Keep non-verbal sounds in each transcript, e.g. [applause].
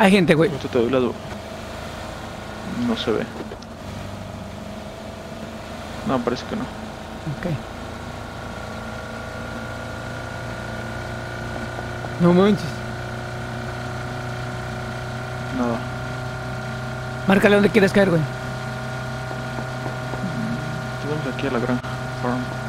Hay gente, güey. Ahorita te doy la No se ve. No, parece que no. Ok. No manches. Nada. Márcale donde quieres caer, güey. Vamos aquí a la granja. Farm.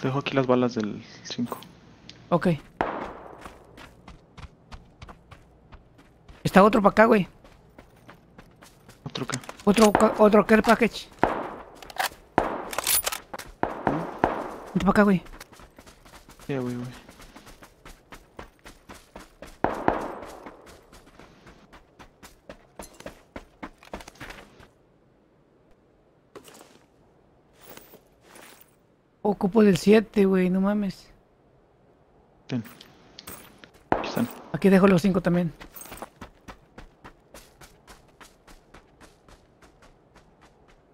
Te dejo aquí las balas del 5. Ok. Está otro para acá, güey. Otro que. Otro, otro care package. Vente para acá, güey. Ya, güey, güey. Ocupo del 7, güey, no mames. Ten. Aquí están. Aquí dejo los 5 también.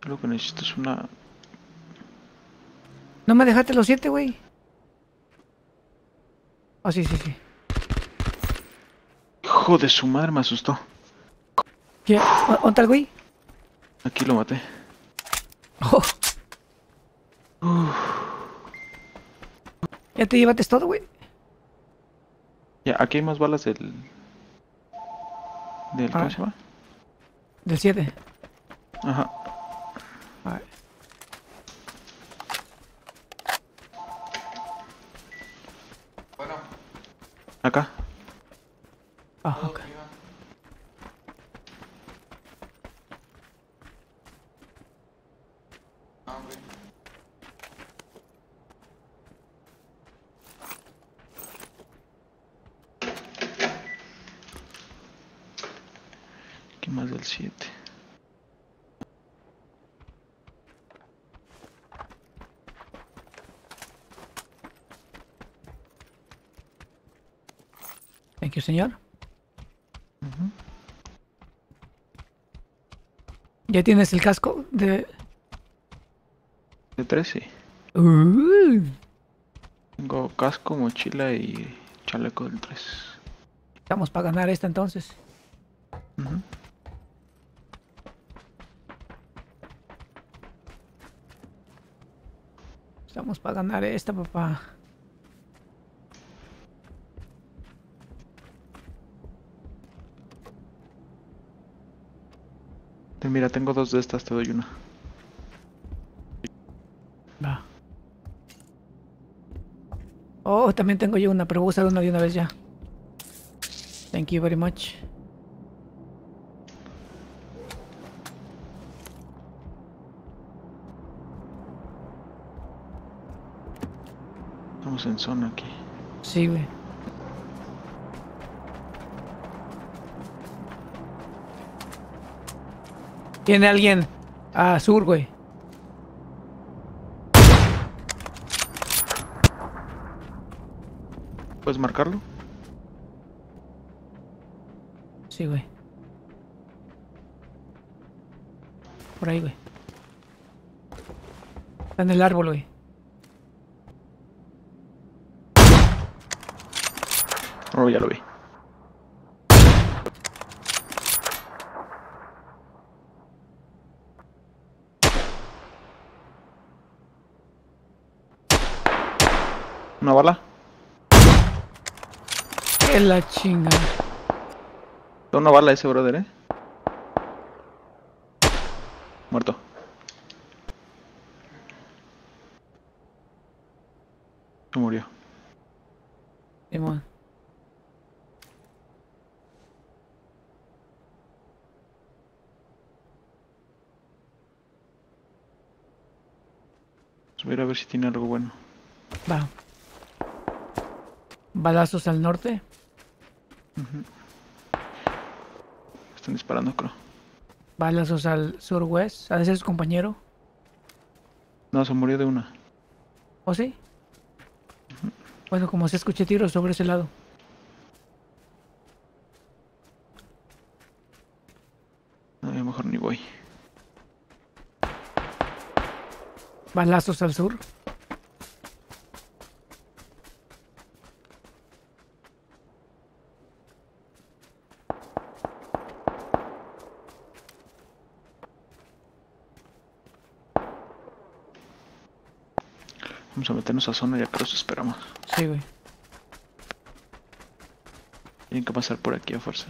Lo que necesito es una. ¿No me dejaste los 7, güey? Ah, sí, sí, sí. Hijo de su madre, me asustó. ¿Qué? ¿Dó- ¿Dónde está el güey? Aquí lo maté. Oh. ¿Ya te llevaste todo, güey? Ya, aquí hay más balas del. del ¿Cómo Ah. se llama? Del 7. Ajá. Acá. Ah, ok. Aquí más del 7. Señor. ¿Ya tienes el casco de...? De 13. Uh, Tengo casco, mochila y chaleco del 3. estamos para ganar esta entonces. Estamos para ganar esta, papá. Mira, tengo dos de estas, te doy una. Va. Oh, también tengo yo una, pero voy a usar una de una vez ya. Thank you very much. Estamos en zona aquí. Sí, güey. Tiene alguien a sur, güey. ¿Puedes marcarlo? Sí, güey. Por ahí, güey. Está en el árbol, güey. Oh, ya lo vi. una bala. Que la chinga. Da una bala ese brother, eh. Muerto. Se murió. Simón. Subir a ver si tiene algo. Balazos al norte. Están disparando, creo. Balazos al surwest. ¿Ha de ser su compañero? No, se murió de una. ¿O sí? Bueno, como se escuché tiros sobre ese lado. No, yo mejor ni voy. Balazos al sur. Vamos a meternos a zona y acá los esperamos. Sí, güey. Tienen que pasar por aquí a fuerza.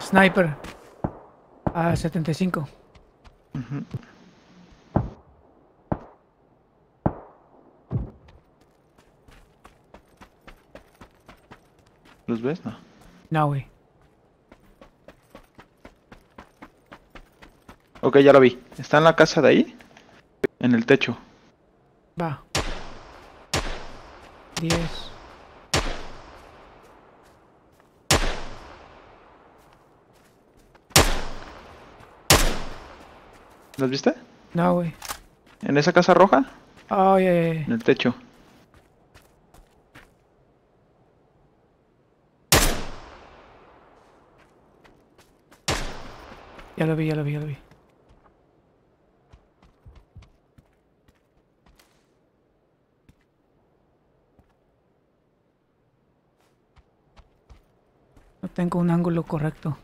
Sniper. A 75. Ujú. ¿Los ves? No. No, güey. Ok, ya lo vi. Está en la casa de ahí. En el techo. Va. 10. ¿Los viste? No, güey. En esa casa roja. Oh, ya, ya. En el techo. Ya lo vi, ya lo vi, ya lo vi. No tengo un ángulo correcto.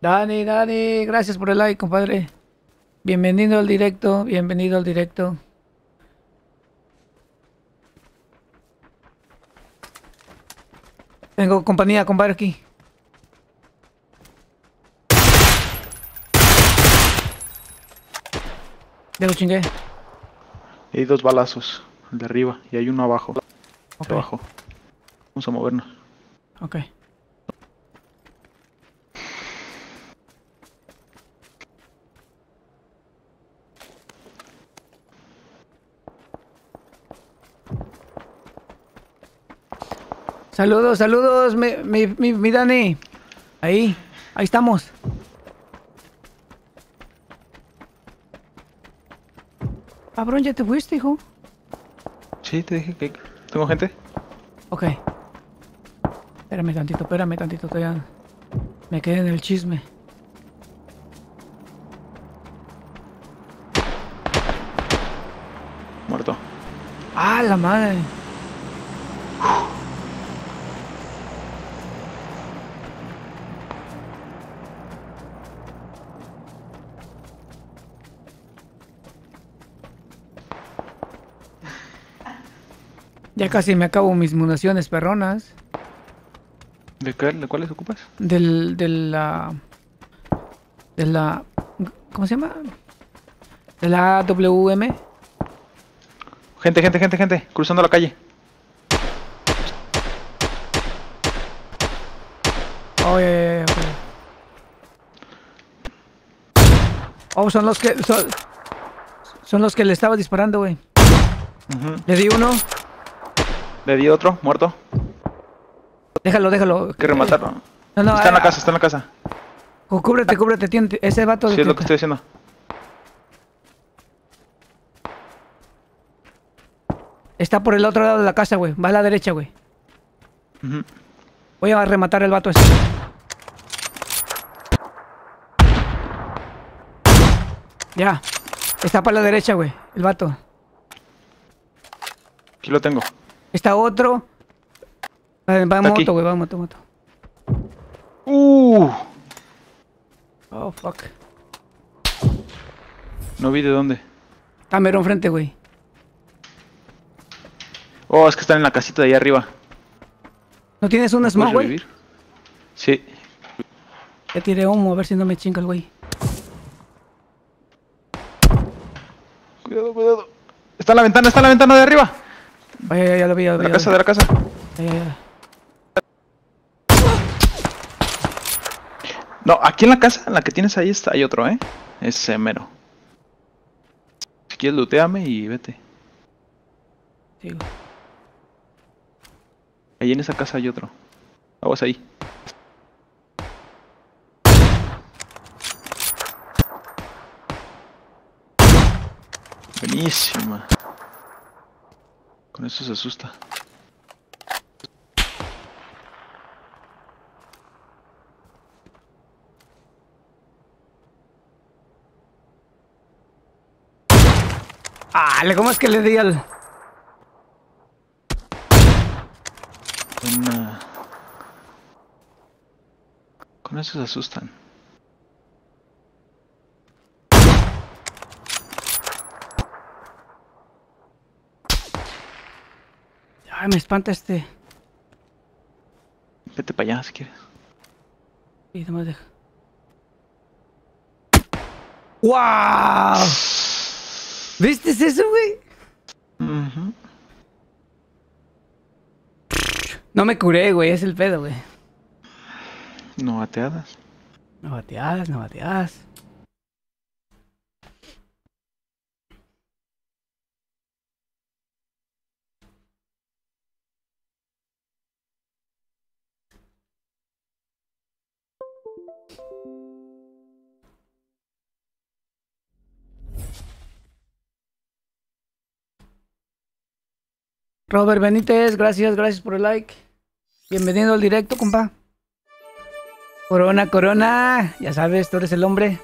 Dani, Dani, gracias por el like, compadre. Bienvenido al directo, bienvenido al directo. Tengo compañía, compadre, aquí. Ya lo chingué. Hay dos balazos. El de arriba. Y hay uno abajo. Abajo. Vamos a movernos. ok. Saludos, saludos, mi, mi, mi, mi Dani. Ahí, ahí estamos. Cabrón, ya te fuiste, hijo. Sí, te dije que tengo gente. Ok. Espérame tantito, espérame tantito, todavía me quedé en el chisme. Muerto. ¡Ah, la madre! Ya casi me acabo mis municiones perronas. ¿De, qué, ¿De cuáles ocupas? Del, de la... De la... ¿Cómo se llama? De la AWM. Gente, gente, gente, gente. Cruzando la calle. Oh, ya, ya, ok. Oh, son los que... Son, son los que le estaba disparando, güey. Le di uno. Le di otro. Muerto. Déjalo, déjalo. Hay que rematarlo. No, no, está en la ah, casa, está en la casa. Cú- Cúbrete, cúbrete, ese vato... Sí, es lo que estoy haciendo. Está por el otro lado de la casa, güey. Va a la derecha, güey. Voy a rematar el vato ese. Ya. Está para la derecha, güey. El vato. Aquí lo tengo. Está otro. Va, va moto, güey. Va moto, moto. Uh. Oh, fuck. No vi de dónde. Está mero enfrente, güey. Oh, es que están en la casita de allá arriba. ¿No tienes un ¿Me smoke, güey? Sí. Ya tiré humo, a ver si no me chinga el güey. Cuidado, cuidado. Está en la ventana, está en la ventana de arriba. Vaya, ya, ya lo vi, ya lo De la casa, de la casa. Ya, ya, ya. No, aquí en la casa, en la que tienes ahí, está, hay otro, ¿eh? Ese mero. Si quieres, looteame y vete. Güey. Ahí en esa casa hay otro. Aguas ahí. Buenísima. Con eso se asusta. Ah, le- ¿cómo es que le di al...? Una... Con eso se asustan. Me espanta este. Vete para allá si quieres. Y nomás deja. ¡Wow! ¿Viste eso, güey? No me curé, güey, es el pedo, güey. No bateadas. No bateadas, no bateadas. Robert Benítez, gracias, gracias por el like. Bienvenido al directo, compa. Corona, corona. Ya sabes, tú eres el hombre.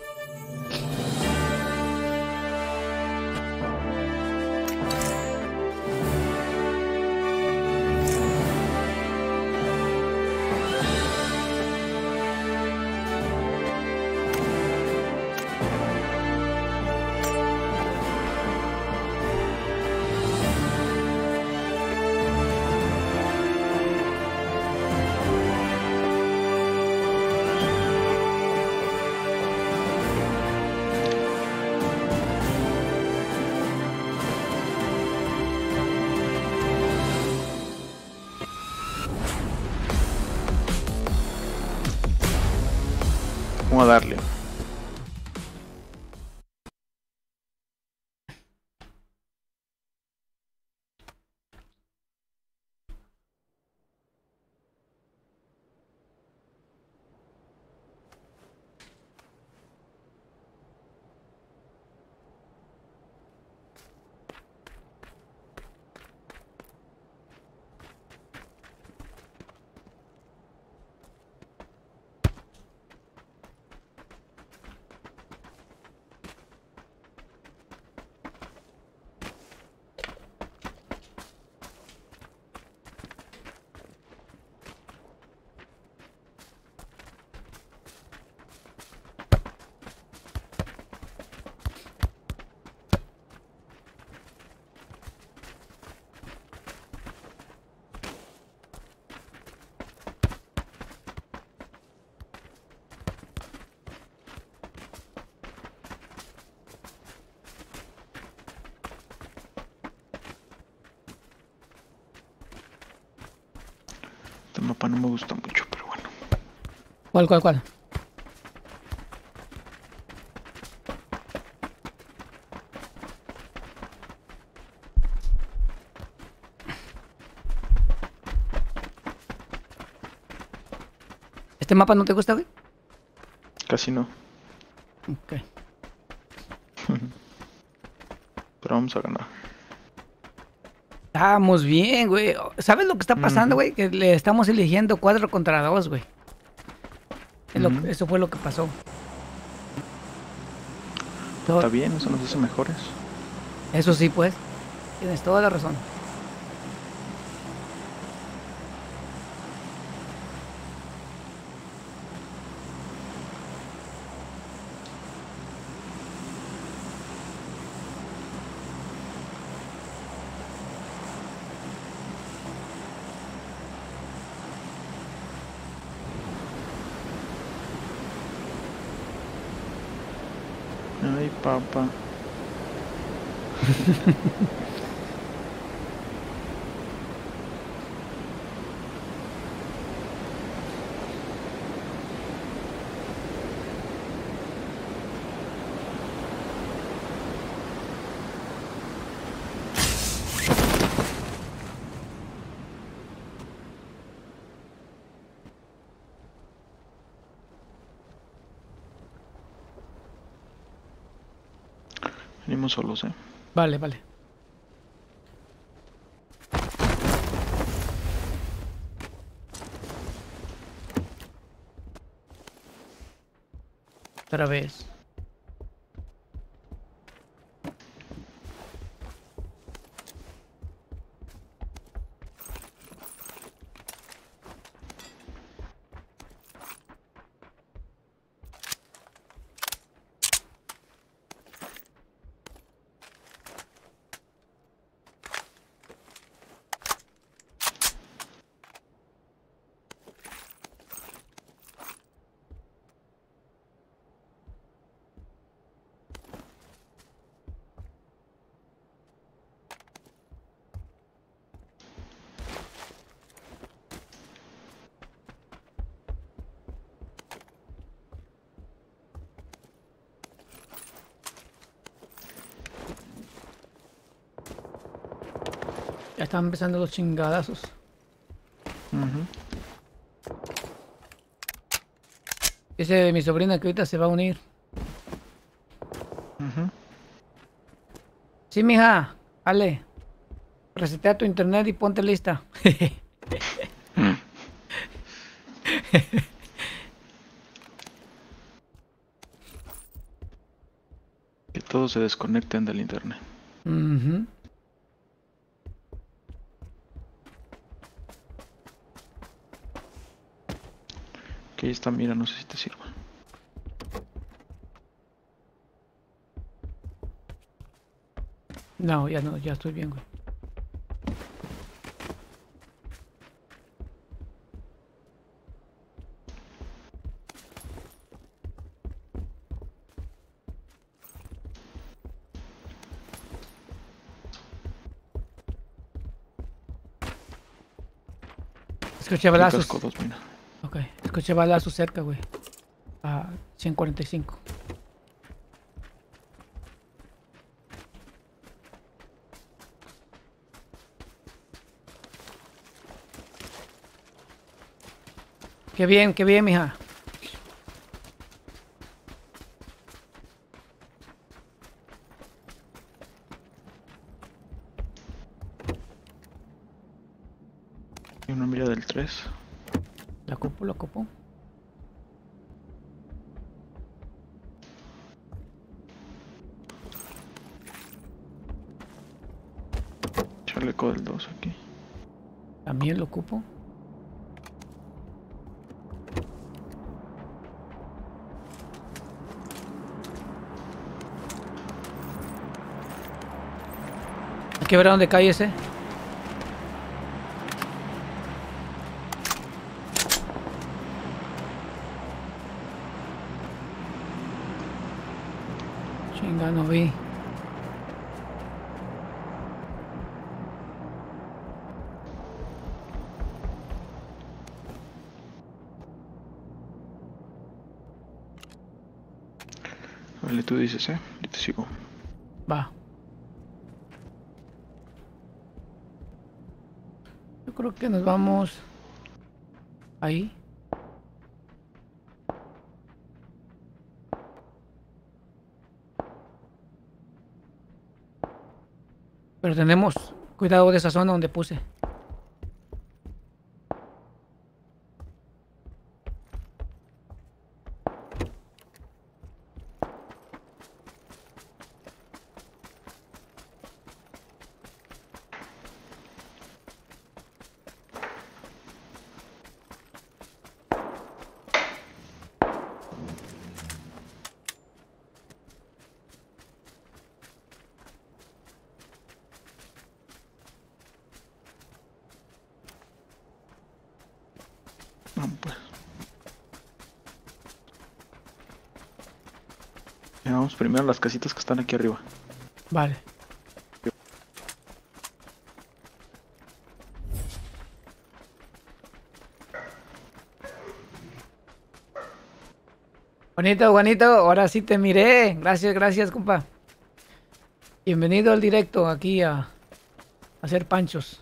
Mapa no me gusta mucho, pero bueno. ¿Cuál, cuál, cuál? ¿Este mapa no te gusta, güey? Casi no. Ok. [laughs] Pero vamos a ganar. Estamos bien, güey. ¿Sabes lo que está pasando, güey? Que le estamos eligiendo cuatro contra dos, güey. Eso fue lo que pasó. Está bien, eso nos hace mejores. Eso sí, pues. Tienes toda la razón. Ay, [laughs] Venimos solos. Vale, vale. Otra vez. Están empezando los chingadazos. Ujú. Dice mi sobrina que ahorita se va a unir. Ujú. Sí, mija. Ale. Resetea tu internet y ponte lista. [laughs] Que todos se desconecten del internet. Ujú. Que ahí está, mira, no sé si te sirva. No, ya no, ya estoy bien, güey. Escuché balazos. casco dos, mira. Ok, escuché balazos cerca, güey. A 145. Qué bien, qué bien, mija. Y una mira del 3. La copo, la copo. Chaleco del 2 aquí. También lo ocupo. Hay que ver a dónde cae ese. Chinga, no vi. Vale, tú dices, eh. Yo te sigo. Va. Yo creo que nos vamos ahí. Pero tenemos cuidado de esa zona donde puse. Vamos pues. Vamos primero las casitas que están aquí arriba. Vale. Juanito, Juanito, ahora sí te miré. Gracias, gracias, compa. Bienvenido al directo aquí a hacer panchos.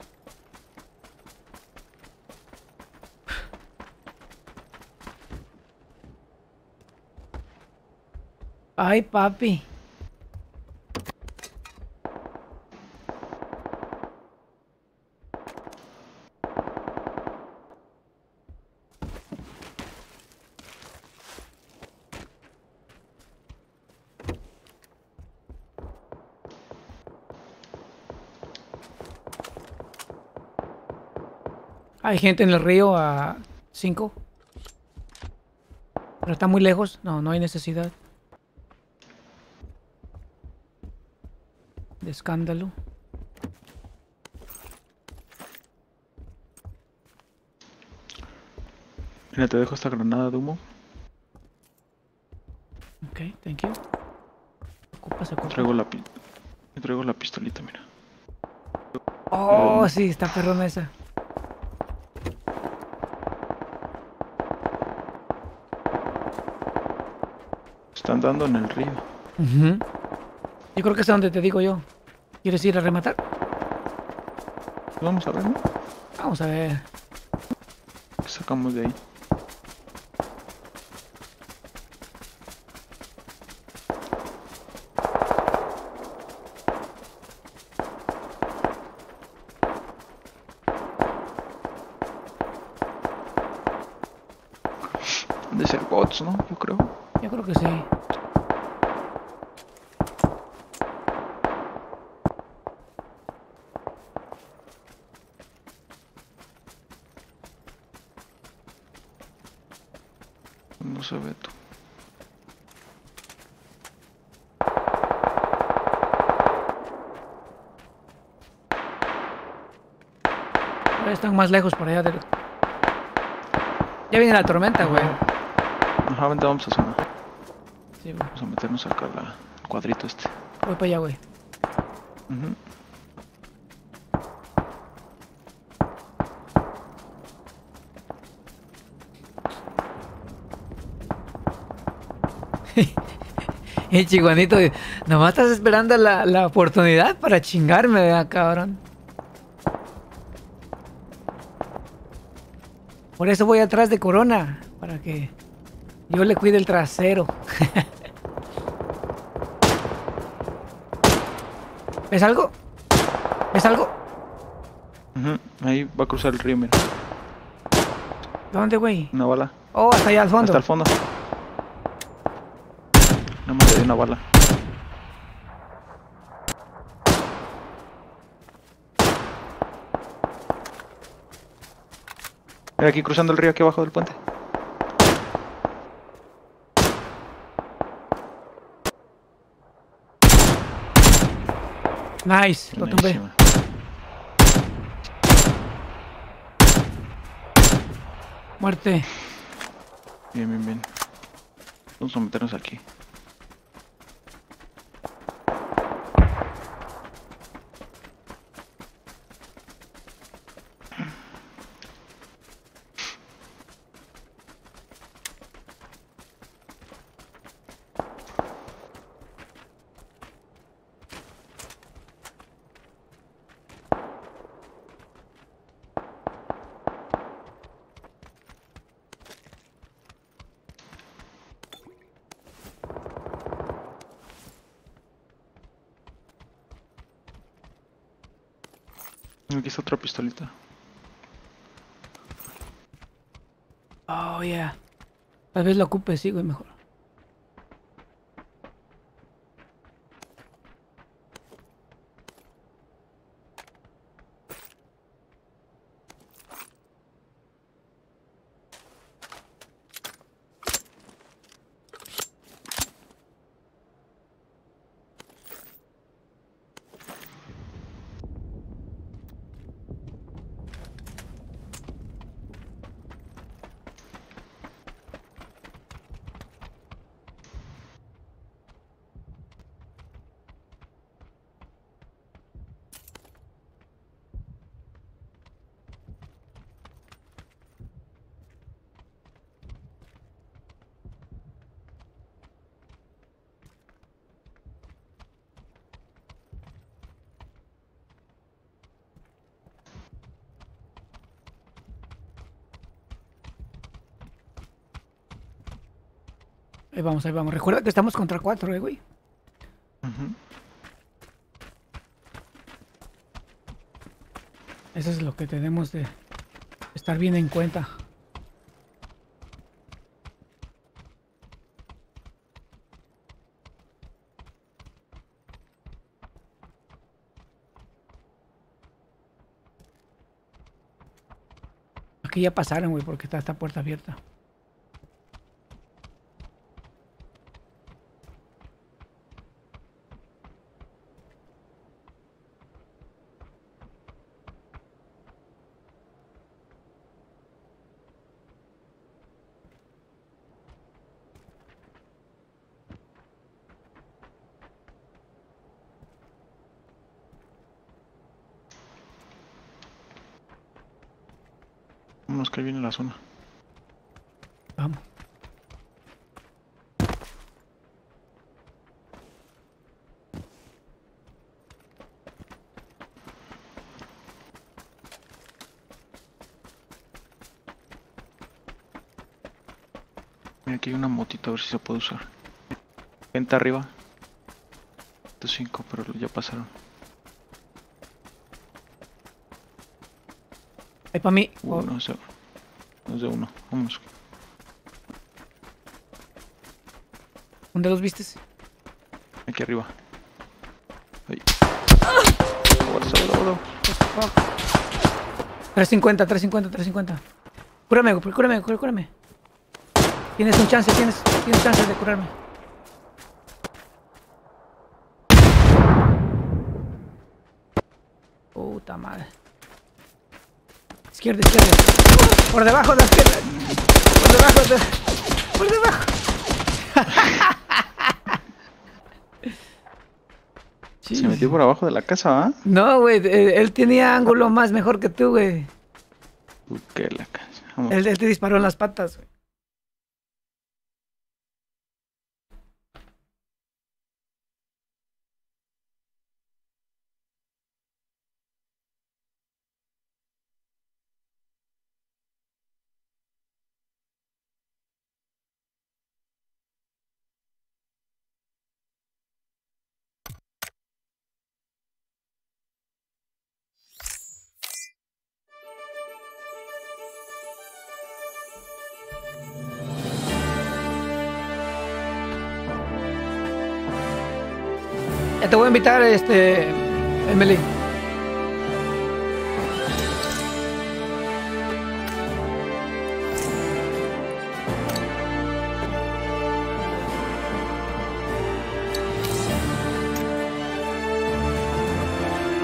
Ay, papi. Hay gente en el río a 5. Pero está muy lejos. No, no hay necesidad. Escándalo. Mira, te dejo esta granada de humo. Ok, thank you. Ocupa, se ocupa. Traigo la, traigo la pistolita, mira. Oh, sí, está perrona esa. Están dando en el río. Yo creo que es donde te digo yo. ¿Quieres ir a rematar? Vamos a ver, ¿no? Vamos a ver. ¿Qué sacamos de ahí? Han De ser bots, ¿no? Yo creo. Yo creo que sí. No se ve tú. Ya Están más lejos por allá. del- Ya viene la tormenta, güey. Ajá, vente, vamos a zona. Sí, güey. Vamos a meternos acá al cuadrito este. Voy para allá, güey. Ujú. [laughs] Eh, chiguanito, nomás estás esperando la, la oportunidad para chingarme, ¿verdad, cabrón? Por eso voy atrás de Corona, para que yo le cuide el trasero. [laughs] ¿Ves algo? ¿Ves algo? Ahí va a cruzar el río, mira. ¿Dónde, güey? Una bala. Oh, hasta allá al fondo. Hasta el fondo. Nada más le di una bala. Mira aquí cruzando el río aquí abajo del puente. Nice, lo tumbé. Muerte. Bien, bien, bien. Vamos a meternos aquí. Otra pistolita. Oh, yeah. Tal vez lo ocupe, sí, güey, mejor. Vamos, ahí vamos. Recuerda que estamos contra cuatro, eh, güey. Eso es lo que tenemos de estar bien en cuenta. Aquí ya pasaron, güey, porque está esta puerta abierta. Vámonos que ahí viene la zona. Vamos. Mira, aquí hay una motito, a ver si se puede usar. Gente arriba. Estos cinco, pero ya pasaron. Ahí para mí. Uh, no, es de, no es de uno. Vámonos. ¿Dónde los vistes? Aquí arriba. Ahí. Fuerza, bro, bro. 350, 350, 350. Cúrame, güey, cúrame, cúrame, cúrame. Tienes un chance, tienes, tienes chance de curarme. Puta madre. Izquierda, izquierda. Por debajo de la izquierda. Por debajo de... Por debajo. [laughs] Se metió por abajo de la casa, ¿ah? No, güey, él, él tenía ángulo más mejor que tú, güey. Que la casa. Vamos. Él, él te disparó en las patas, güey. Ya te voy a invitar, este, Emily.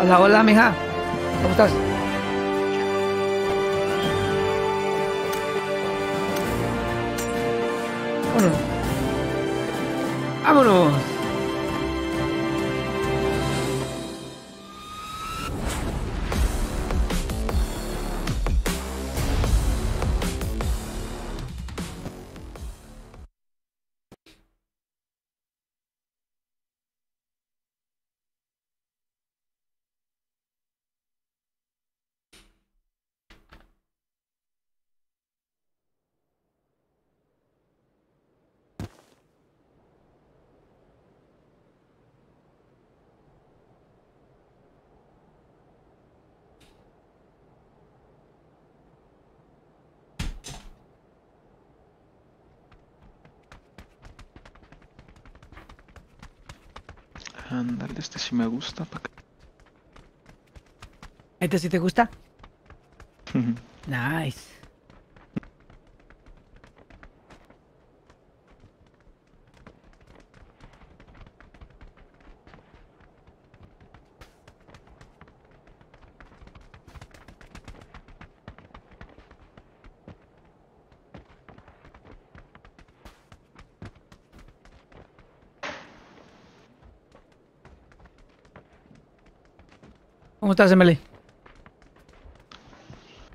Hola, hola, mija. ¿Cómo estás? Vámonos. Vámonos. Este sí me gusta. ¿Este sí te gusta? Nice. ¿Cómo estás, Emily?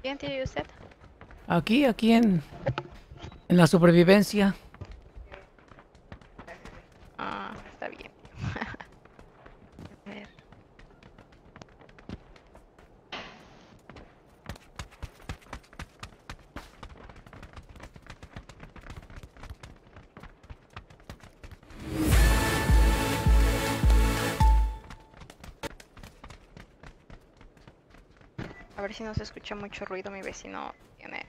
Bien, tío, ¿y usted? Aquí, aquí en, en la supervivencia. Escucha mucho ruido. Mi vecino tiene.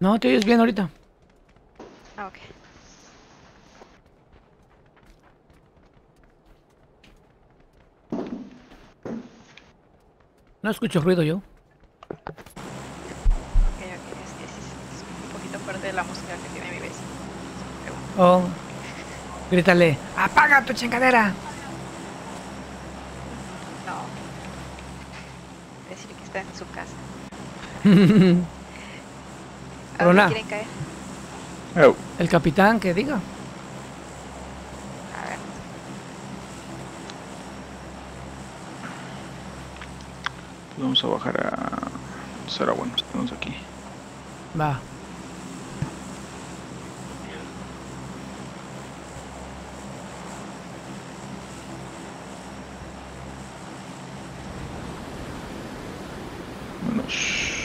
No, te oyes bien ahorita. Ah, ok. No escucho ruido yo. Ok, ok. Es un poquito fuerte la música que tiene mi vecino. Oh. Grítale, apaga tu chingadera. no. Decir que está en su casa. [laughs] ¿A Corona. dónde quieren caer? Eu, El capitán que diga. A ver. pues vamos a bajar a... Será bueno, estamos aquí. Va. Vámonos.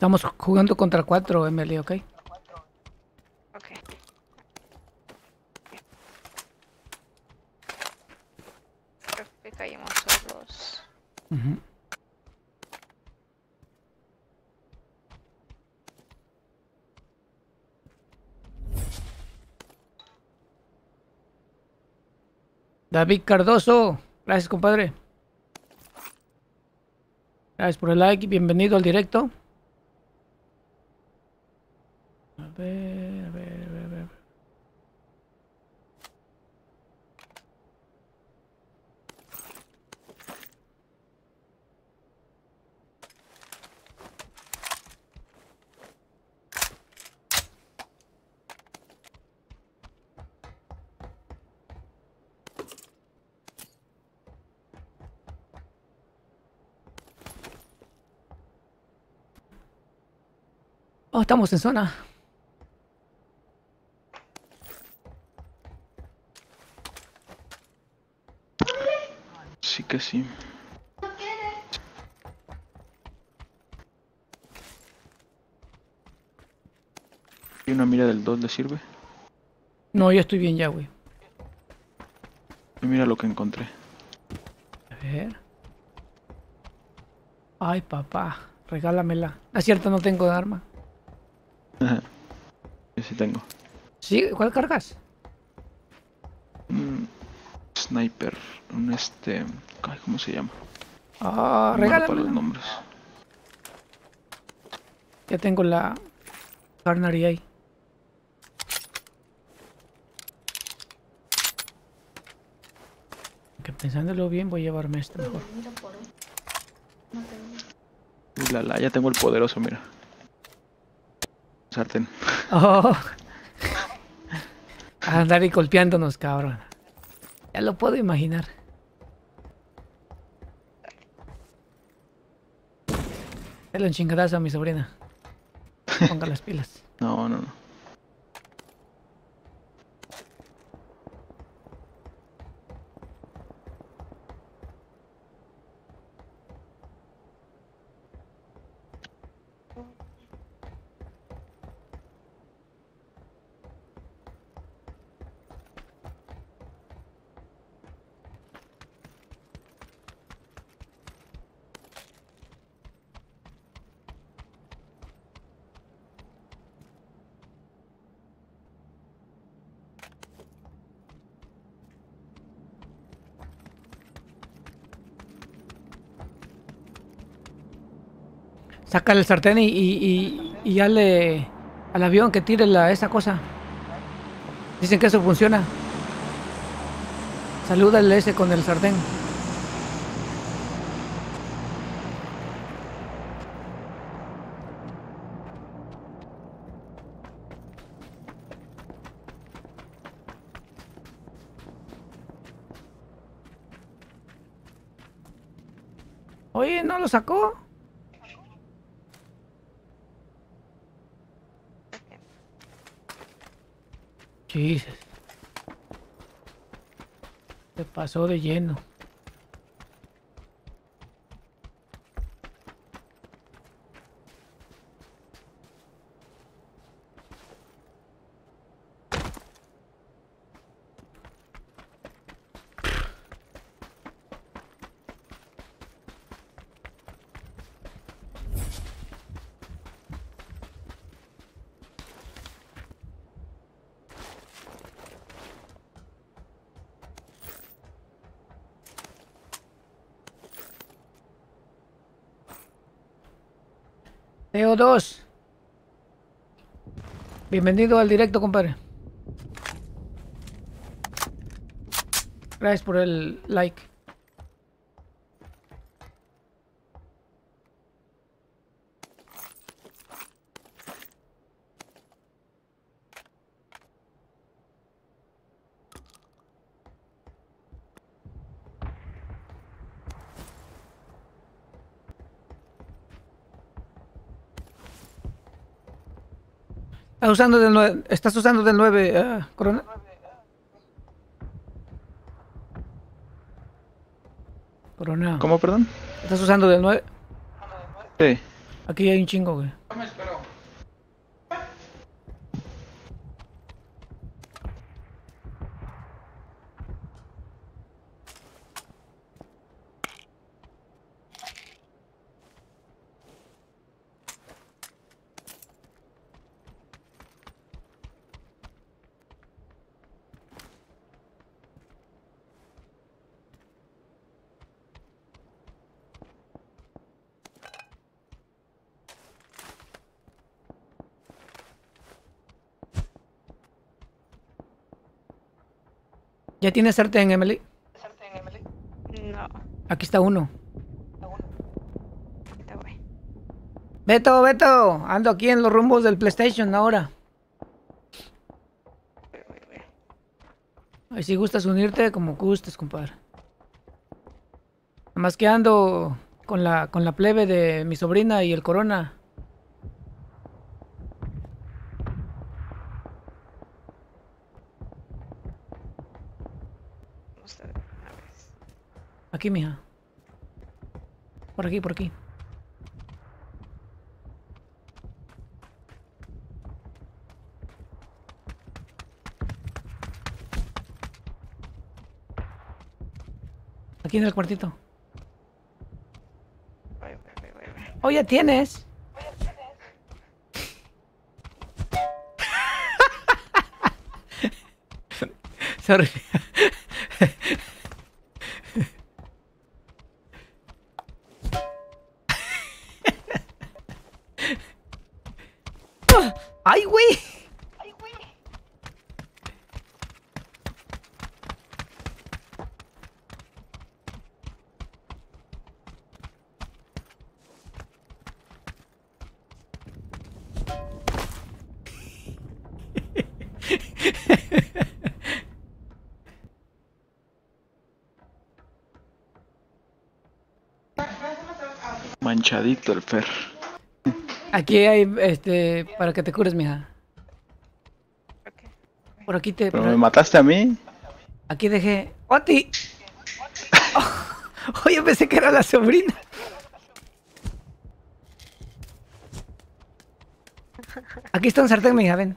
Estamos jugando contra cuatro, Emily, ¿ok? Ok. Creo que caímos solos. David Cardoso, gracias compadre. Gracias por el like y bienvenido al directo. A ver, a ver, a ver, a ver. Oh, estamos en zona. Sí que sí. ¿Y una mira del 2 le sirve? No, yo estoy bien ya, güey. Y mira lo que encontré. A ver. Ay, papá, regálamela. Es cierto, no tengo arma. Tengo. ¿Sí? ¿Cuál cargas? Un sniper. Un este... ay, ¿Cómo se llama? Ah, para los nombres. Ya tengo la Carnary ahí. Que pensándolo bien voy a llevarme esto mejor. Uy, la, la, ya tengo el poderoso, mira. Sartén. Oh. A [laughs] andar y golpeándonos, cabrón. Ya lo puedo imaginar. Dale un chingadazo a mi sobrina. Ponga las pilas. [laughs] No, no, no. Saca el sartén y, y, y, y al avión que tire la, esa cosa. Dicen que eso funciona. Salúdale ese con el sartén. Oye, ¿no lo sacó? Jesus. Se pasó de lleno. 2. Bienvenido al directo, compadre. Gracias por el like. ¿Estás usando del 9? ¿Estás usando del 9, ah, Corona? Corona. ¿Cómo, perdón? ¿Estás usando del 9? Sí. Aquí hay un chingo, güey. ¿Ya tienes sartén, Emily? No, Aquí está uno. Beto, Beto, ando aquí en los rumbos del PlayStation ahora. Voy, voy, voy. Ahí si gustas unirte, como gustes, compadre. Nada más que ando con la, con la plebe de mi sobrina y el corona. Vamos a ver una vez. Aquí, mija. Por aquí, por aquí. Aquí en el cuartito. Voy. Oh, ya tienes. [laughs] Sorry. El Fer. Aquí hay, este, para que te cures, mija. Por aquí te... Pero me mataste a mí. Aquí dejé... ¡Oti! [laughs] Oh, yo pensé que era la sobrina. Aquí está un sartén, mija, ven.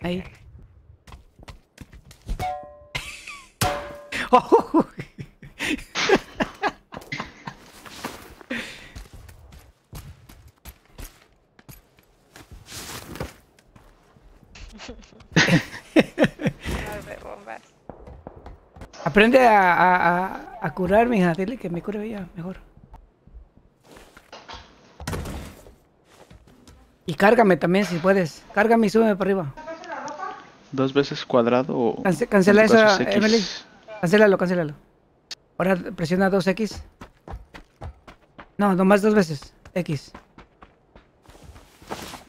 Ahí. [laughs] Oh, A ver, bombas. Aprende a, a, curar, mija. Dile que me cure ella mejor. Y cárgame también si puedes. Cárgame y súbeme para arriba. Dos veces cuadrado o. Cance- cancela en tu caso esa, es X. Emily. Cancélalo, cancélalo. Ahora presiona 2X. No, nomás dos veces. X.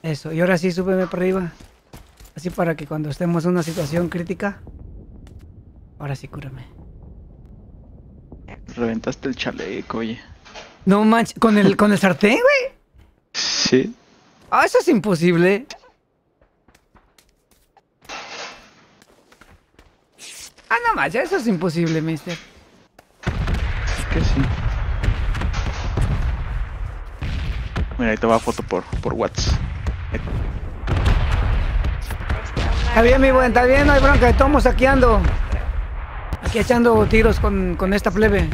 Eso, y ahora sí súbeme para arriba. Así para que cuando estemos en una situación crítica. Ahora sí, cúrame. Reventaste el chaleco, oye. No manches, ¿con el, con el sartén, güey? Sí. Ah, eso es imposible. Ah, no manches, eso es imposible, mister. Que sí. Mira, ahí te va foto por, por WhatsApp. Está bien, mi buen, está bien, no hay bronca, estamos aquí ando. Aquí echando tiros con, con esta plebe.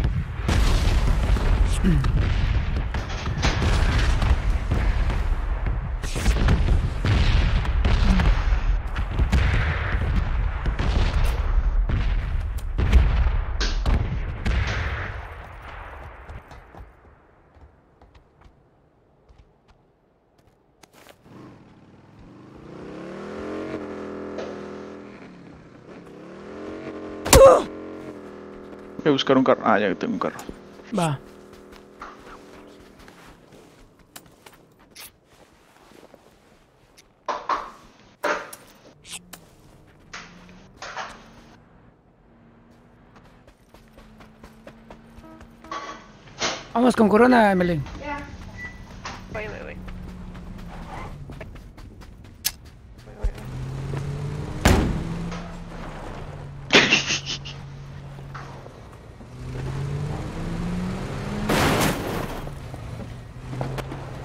Buscar un carro. Ah, ya tengo un carro. Va. Vamos con Corona, Emily. Voy, voy, voy. Voy, voy, voy.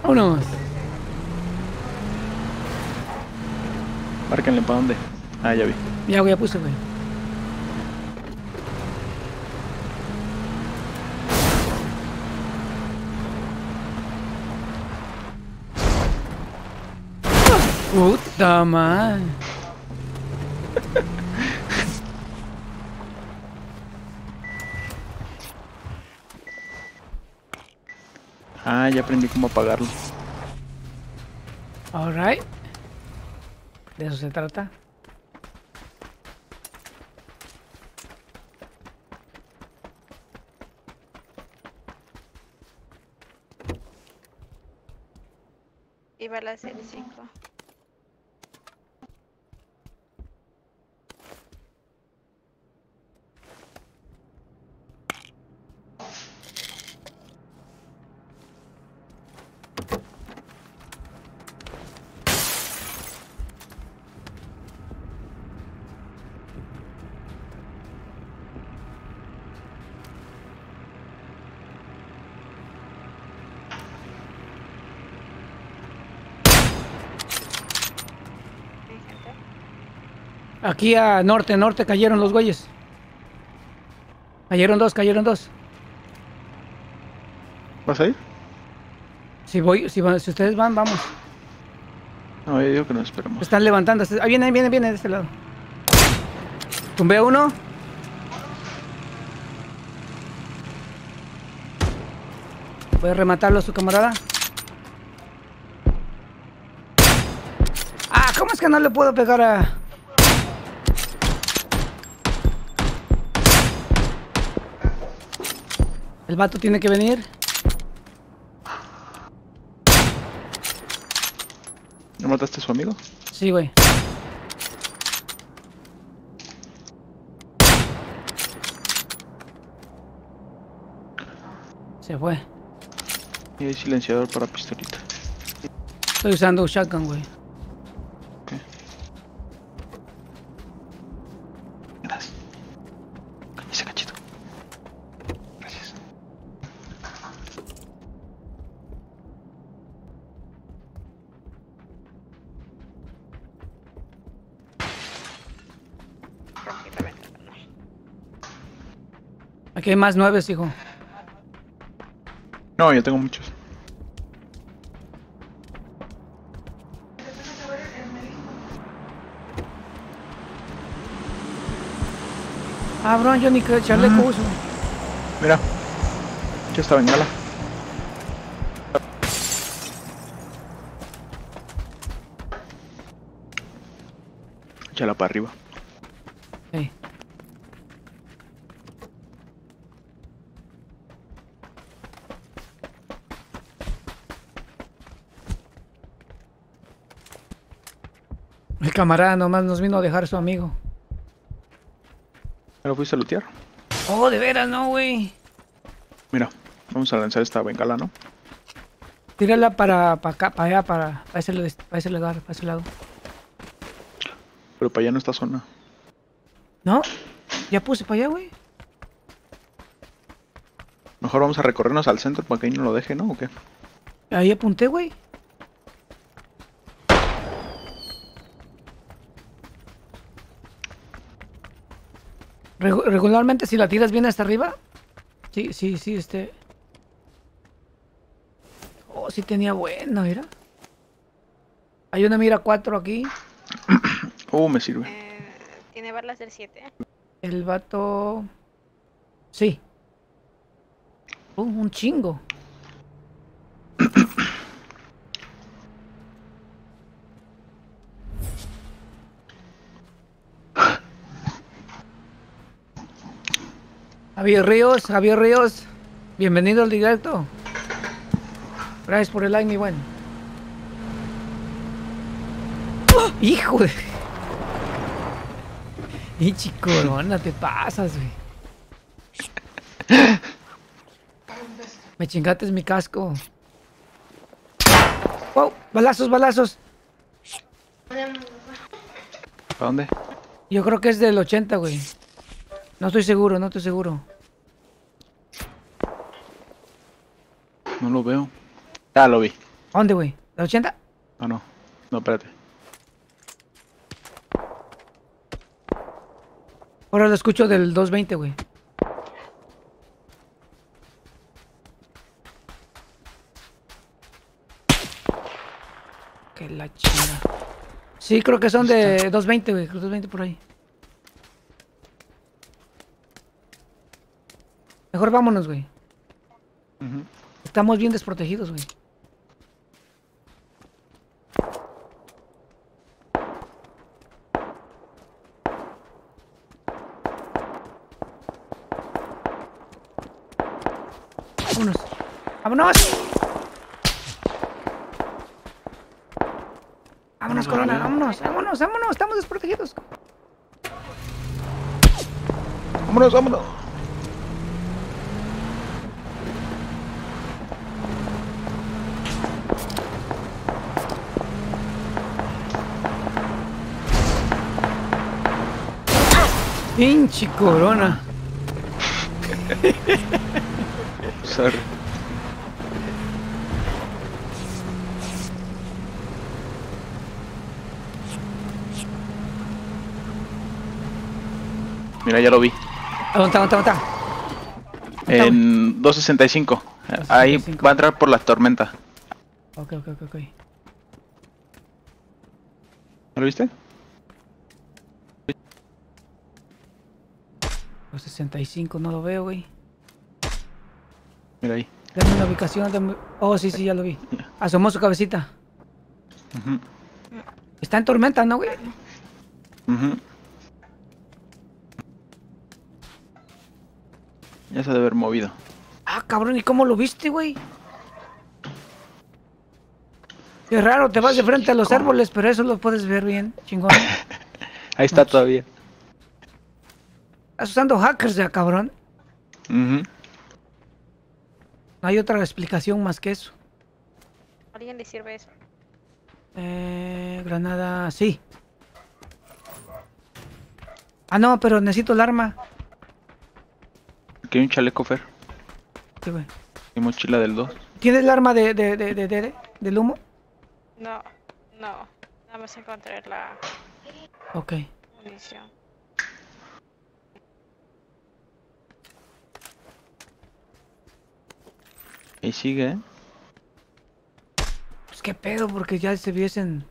Vámonos. Márquenle para dónde. Ah, ya vi. Ya, güey, ya puse, güey. Puta madre. Ah, ya aprendí cómo apagarlo. Alright. De eso se trata. Iba a la serie 5. Aquí a norte, norte cayeron los güeyes. Cayeron dos, cayeron dos. ¿Vas a ir? Si voy, si, si ustedes van, vamos. No, yo digo que Se esperamos. están levantando. Ah, viene, viene, viene de este lado. Tumbé a uno. A rematarlo a su camarada. Ah, ¿cómo es que no le puedo pegar a...? El vato tiene que venir. ¿No mataste a su amigo? Sí, güey. Se fue. Y hay silenciador para pistolita. Estoy usando shotgun, güey. Ok. Gracias. Ese cachito. Gracias. Rompí la ventana. Aquí hay más nueves, hijo. No, yo tengo muchos. Ah, bro, yo ni que chaleco uso. Mira. Ya está bengala. Échala para arriba. Camarada nomás nos vino a dejar su amigo. ¿Ya lo fuiste a lootear? Oh, de veras, no, güey. Mira, vamos a lanzar esta bengala, ¿no? Tírala para, para acá, para allá, para, para, ese, para ese lugar, para ese lado. Pero para allá no está zona. ¿No? Ya puse para allá, güey. Mejor vamos a recorrernos al centro para que ahí no lo deje, ¿no? ¿O qué? Ahí apunté, güey. Regularmente si la tiras bien hasta arriba. Sí, sí, sí, este. Oh, sí tenía bueno, mira. Hay una mira 4 aquí. [coughs] Uh, me sirve. Eh, tiene balas del 7. El vato. Sí. Uh, un chingo. Javier Ríos, Javier Ríos, bienvenido al directo. Gracias por el like, mi buen. ¡Oh! ¡Hijo de! Y corona, te pasas, güey. Me chingates mi casco. Wow, balazos, balazos. ¿Para dónde? Yo creo que es del 80, güey. No estoy seguro, no estoy seguro. No lo veo. Ya lo vi. ¿A ¿Dónde, güey? ¿Del 80? Ah, no. No, espérate. Ahora lo escucho del 220, güey. Que la chingada. Sí, creo que son de 220, güey. creo 220 por ahí. Mejor vámonos, güey. Estamos bien desprotegidos, güey. Vámonos. ¡Vámonos! Vámonos, Corona, vámonos, vámonos, vámonos, estamos desprotegidos. Vámonos, vámonos. Pinche Corona. Sorry. Mira, ya lo vi. Aguanta, aguanta, aguanta. En 265. Ahí 265. va a entrar por la tormenta. Ok, ok, ok, ok. ¿No lo viste? Los 65 no lo veo, güey. Mira ahí. Dame una ubicación. dame- Oh, sí, sí, ya lo vi. Asomó su cabecita. Está en tormenta, ¿no, güey? Ya se debe haber movido. Ah, cabrón, ¿y cómo lo viste, güey? Qué raro, te vas de frente a los árboles, pero eso lo puedes ver bien, chingón. [laughs] Ahí está todavía. Estás usando hackers ya, cabrón. Ujú. No hay otra explicación más que eso. ¿A alguien le sirve eso? Eh, granada, sí. Ah, no, pero necesito el arma. Aquí hay un chaleco Fer. Sí, güey. Y mochila del 2. ¿Tienes el arma de, de, de, de- de- del humo? No, no. Nada más encontré la Ok. munición. Ahí sigue, ¿eh? Pues qué pedo, porque ya se viesen.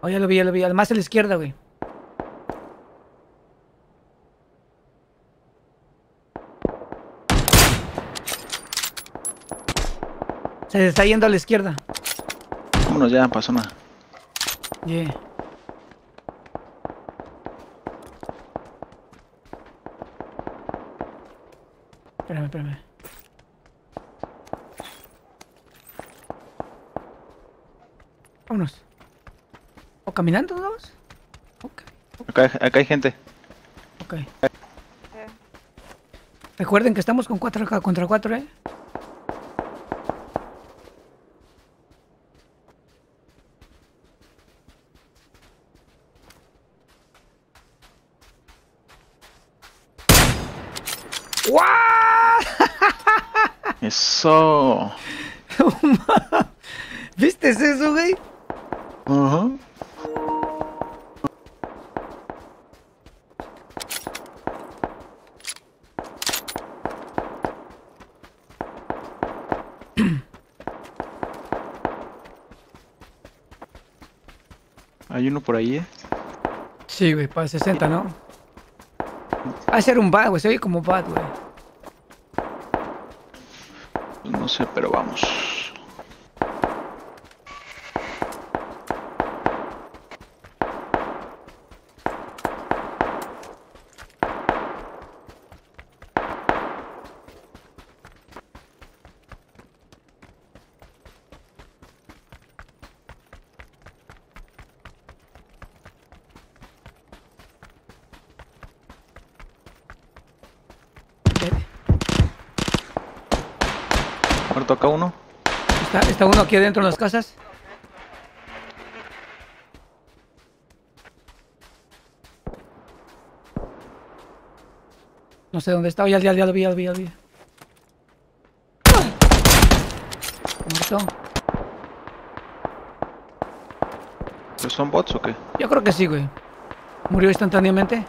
Oh, ya lo vi, ya lo vi. Además a la izquierda, güey. Se está yendo a la izquierda. Vámonos ya, pasó nada. Yeah. Espérame, espérame. Vámonos. ¿O caminando nos vamos? Ok, Acá, hay- acá hay gente. ok. Eh, Recuerden que estamos con 4 contra 4, ¿eh? Eso. [laughs] ¿Viste eso, güey? Ajá. [clears throat] Hay uno por ahí, ¿eh? Sí, güey, para 60, ¿no? Va a ser un bad, güey. Se oye como bad, güey. Pues no sé, pero vamos. Vete. Acá uno. Está, está uno aquí adentro en las casas. No sé dónde está. Ya, ya, ya lo vi, ya lo vi, ya lo vi. Muerto. ¿Pero son bots o qué? Yo creo que sí, güey. Murió instantáneamente.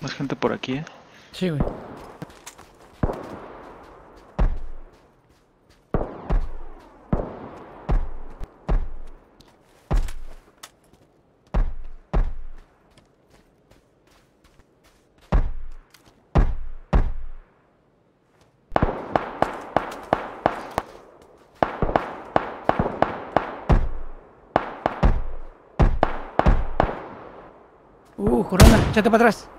Más gente por aquí, ¿eh? Sí, güey. Uh, corona, échate para atrás.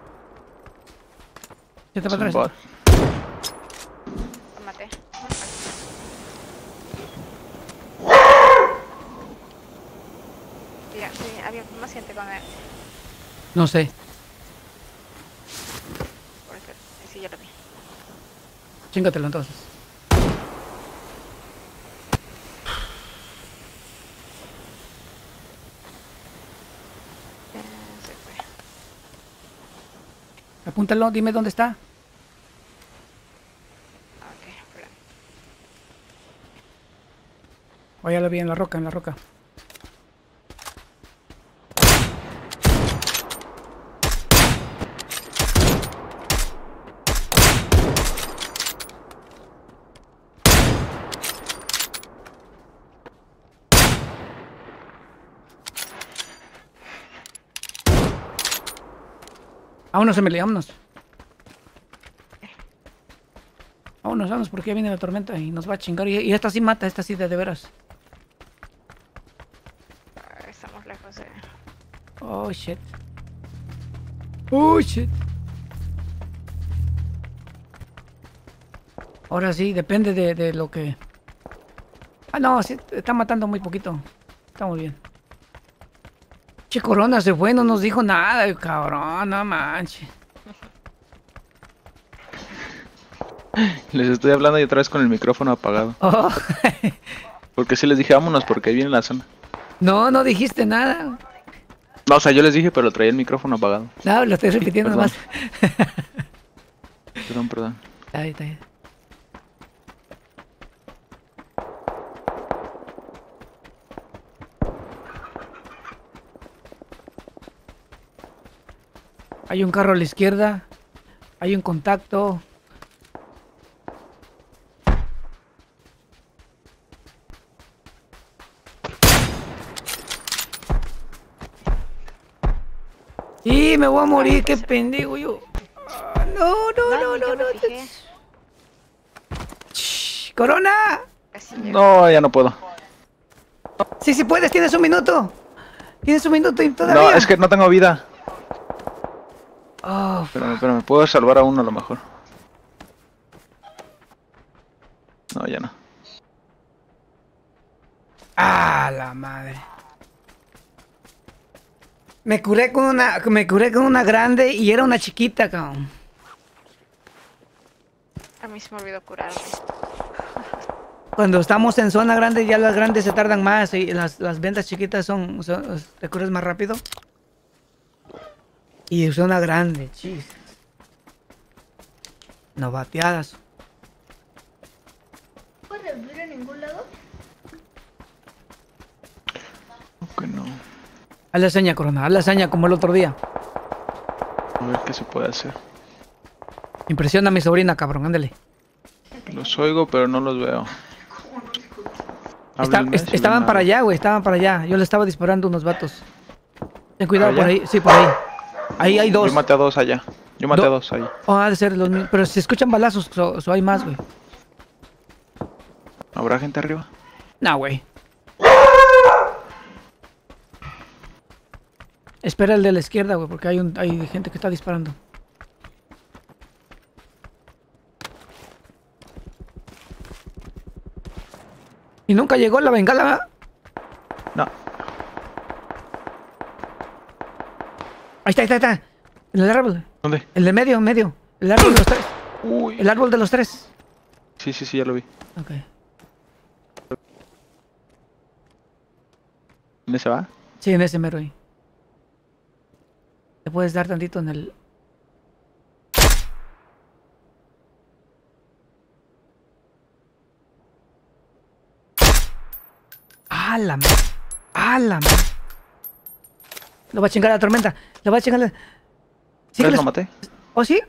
Es para atrás. maté. Mira, sí, había más gente con él. No sé. Por eso, sí, ya lo vi. Chingatelo entonces. Eh, se fue. Dime dónde está. O ya lo vi en la roca, en la roca. Vámonos, Emily, vámonos. Vámonos, vámonos, porque ya viene la tormenta y nos va a chingar. Y, y esta sí mata, esta sí de, de veras. Estamos lejos de... Oh shit. Oh shit. Ahora sí, depende de, de lo que. Ah, no, sí, está matando muy poquito. Está muy bien. Che, Corona se fue, no nos dijo nada, cabrón, no manches. Les estoy hablando y otra vez con el micrófono apagado. Oh. [laughs] Porque sí les dije, vámonos, porque ahí viene la zona. No, no dijiste nada. No, o sea, yo les dije, pero traía el micrófono apagado. No, lo estoy repitiendo perdón. más. perdón, perdón. Está está. Hay un carro a la izquierda. Hay un contacto. Me voy a morir, qué pendejo yo. Ah, no, no, no, no, no. Shh, Corona. No, ya no puedo. Sí, sí puedes, tienes un minuto. Tienes un minuto y todavía. No, es que no tengo vida. Oh, Espérame, espérame, puedo salvar a uno a lo mejor. No, ya no. Ah, la madre. Me curé con una, me curé con una grande y era una chiquita, cabrón. A mí se me olvidó curarme. Cuando estamos en zona grande ya las grandes se tardan más y las, las ventas chiquitas son, son- te curas más rápido. Y zona grande, chis. No bateadas. ¿Puedes abrir en ningún lado? Que no. Haz la seña, Corona, haz la seña como el otro día. A ver qué se puede hacer. Impresiona a mi sobrina, cabrón, ándale. Los oigo, pero no los veo. Está- est- estaban para allá, güey, estaban para allá. Yo le estaba disparando unos vatos. Ten cuidado ¿Para por allá? ahí, sí, por ahí. Ahí hay dos. Yo maté a dos allá. Yo maté Do- a dos ahí. Oh, ha de ser los mismos. Pero si escuchan balazos, so, so hay más, güey. ¿Habrá gente arriba? No, güey. Espera el de la izquierda, güey, porque hay, un, hay gente que está disparando. Y nunca llegó la bengala. No. Ahí está, ahí está, ahí está. En el árbol. ¿Dónde? El de medio, medio. El árbol de los tres. Uy. El árbol de los tres. Sí, sí, sí, ya lo vi. Ok. ¿Dónde se va? Sí, en ese mero ahí. Te puedes dar tantito en el... ¡Ah, la ma- ¡Ah, la ma- Lo va a chingar la tormenta. Lo va a chingar la... Sí que ¿Ves? les- lo maté? ¿Oh, sí?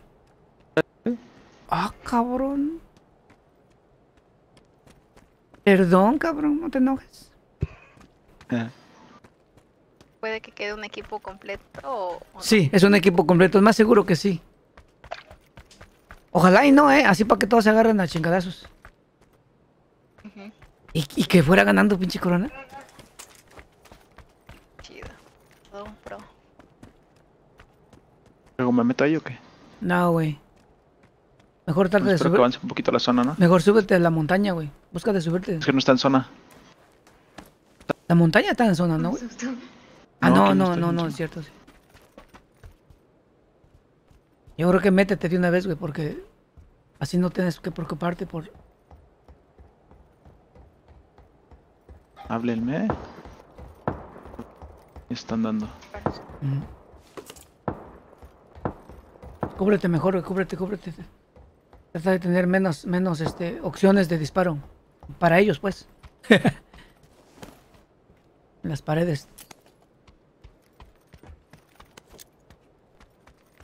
Ah, cabrón. Perdón, cabrón, no te enojes. Eh, Puede que quede un equipo completo o, o no. Sí, es un equipo completo, es más seguro que sí. Ojalá y no, ¿eh? Así para que todos se agarren a chingadazos. Ujú, Y, y que fuera ganando pinche corona. Chido. Todo un pro. ¿Luego me meto ahí o qué? No, güey. Mejor trata de Espero que subir. avance un poquito la zona, ¿no? Mejor súbete a la montaña, güey. Busca de subirte. Es que no está en zona. La montaña está en zona, ¿no, güey? Ah, No, no, no no, es cierto, sí. Yo creo que métete de una vez, güey, porque así no tienes que preocuparte por... Háblenme. Me Están dando. Cúbrete mejor, güey, cúbrete, cúbrete. Trata de tener menos, menos este, opciones de disparo. Para ellos, pues. [laughs] las paredes.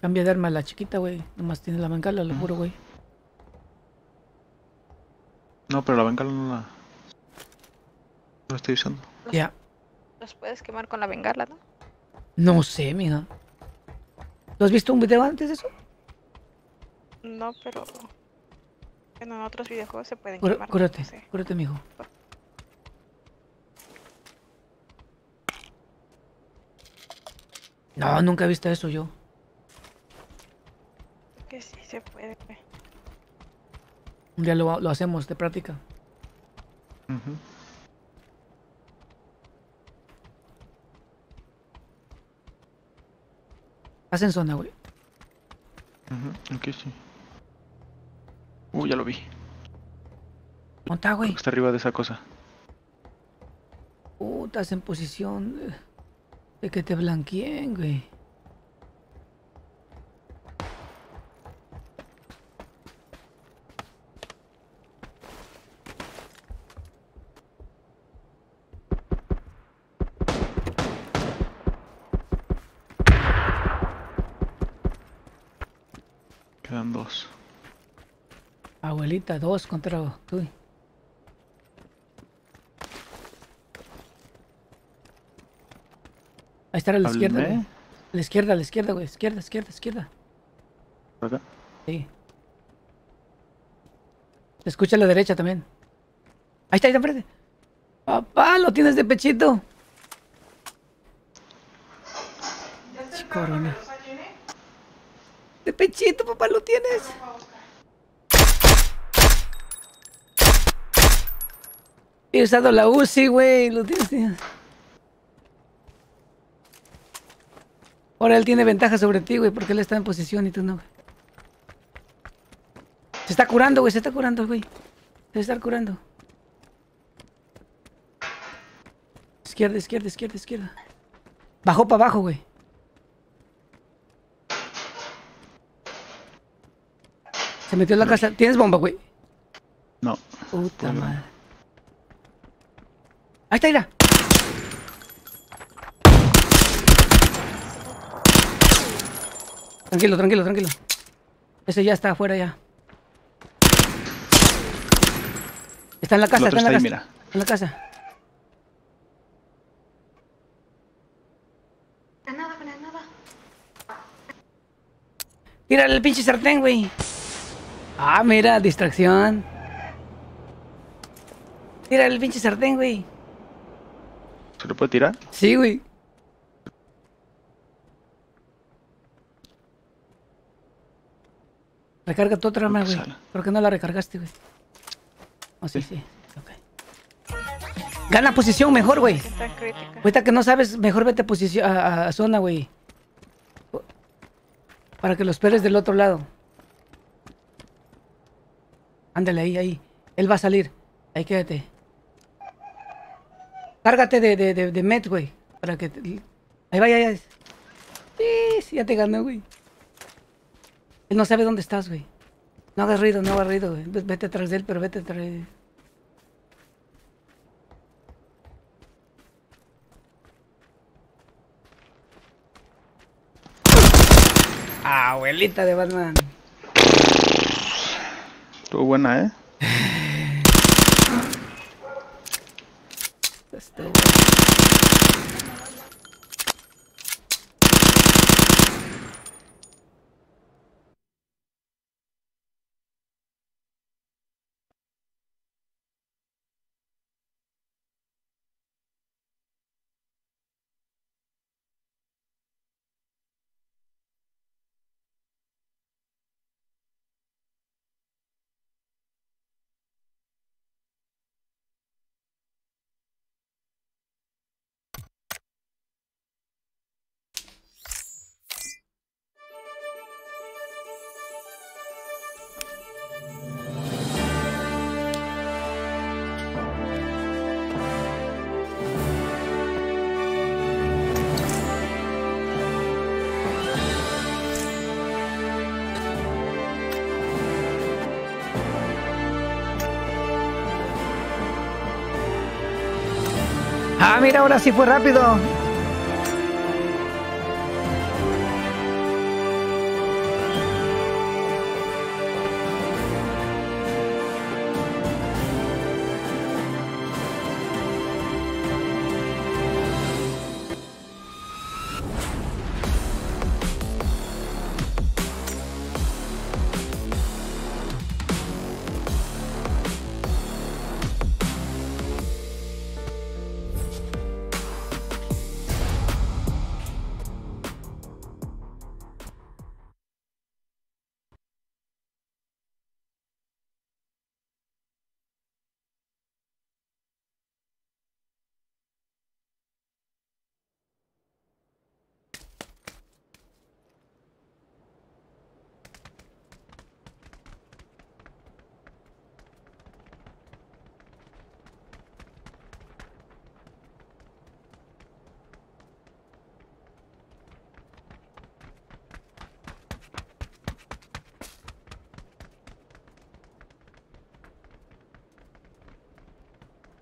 Cambia de arma a la chiquita, güey. Nomás tiene la bengala, lo juro, güey. No, pero la bengala no la... No la estoy usando. Ya. Los puedes quemar con la bengala, ¿no? No sé, mija. ¿Tú has visto un video antes de eso? No, pero. Bueno, en otros videojuegos se pueden Cúr- quemar. no Cúrate, sé. cúrate, mijo. No, nunca he visto eso yo. Que sí se puede. Un día lo, lo hacemos de práctica. Ujú. Hacen zona, güey. Ujú, Aquí sí. Uh, ya lo vi. Monta, güey. Creo que está arriba de esa cosa. Uh, estás en posición de, de que te blanqueen, güey. Quedan dos. Abuelita, dos contra tú. Ahí está a la izquierda, güey. A la izquierda, a la izquierda, güey. Izquierda, izquierda, izquierda. ¿Por acá? Sí. Escucha a la derecha también. Ahí está, ahí está, enfrente. Papá, lo tienes de pechito. Corona. De pechito, papá, lo tienes. He usado la UCI, güey. Lo tienes. Ahora él tiene ventaja sobre ti, güey, porque él está en posición y tú no, güey. Se está curando, güey, se está curando, güey. Se está curando. Izquierda, izquierda, izquierda, izquierda. Bajó para abajo, güey. Se metió en la casa. ¿Tienes bomba, güey? No. Puta madre. Ahí está, mira. Tranquilo, tranquilo, tranquilo. Ese ya está afuera ya. Está en la casa, está en la está casa. ahí. En la casa. Granada, granada. Tírale el pinche sartén, güey. Ah, mira, distracción. Tírale el pinche sartén, güey. ¿Se lo puede tirar? Sí, güey. Recarga tu otra arma, Creo que güey. ¿Por qué no la recargaste, güey? Oh, sí, sí. ok. Gana posición mejor, güey. Ahorita que no sabes, mejor vete a posición a, a- a zona, güey. Para que lo esperes del otro lado. Ándale ahí, ahí. Él va a salir. Ahí quédate. Cárgate de, de, de, de Met, güey. Para que. te- Ahí vaya, ya. Sí, sí, ya te ganó, güey. Él no sabe dónde estás, güey. No hagas ruido, no hagas ruido, güey. Ve- Vete atrás de él, pero vete atrás de él. Abuelita de Batman. Estuvo buena, ¿eh? [laughs] Este, Ah, mira, ahora sí fue rápido.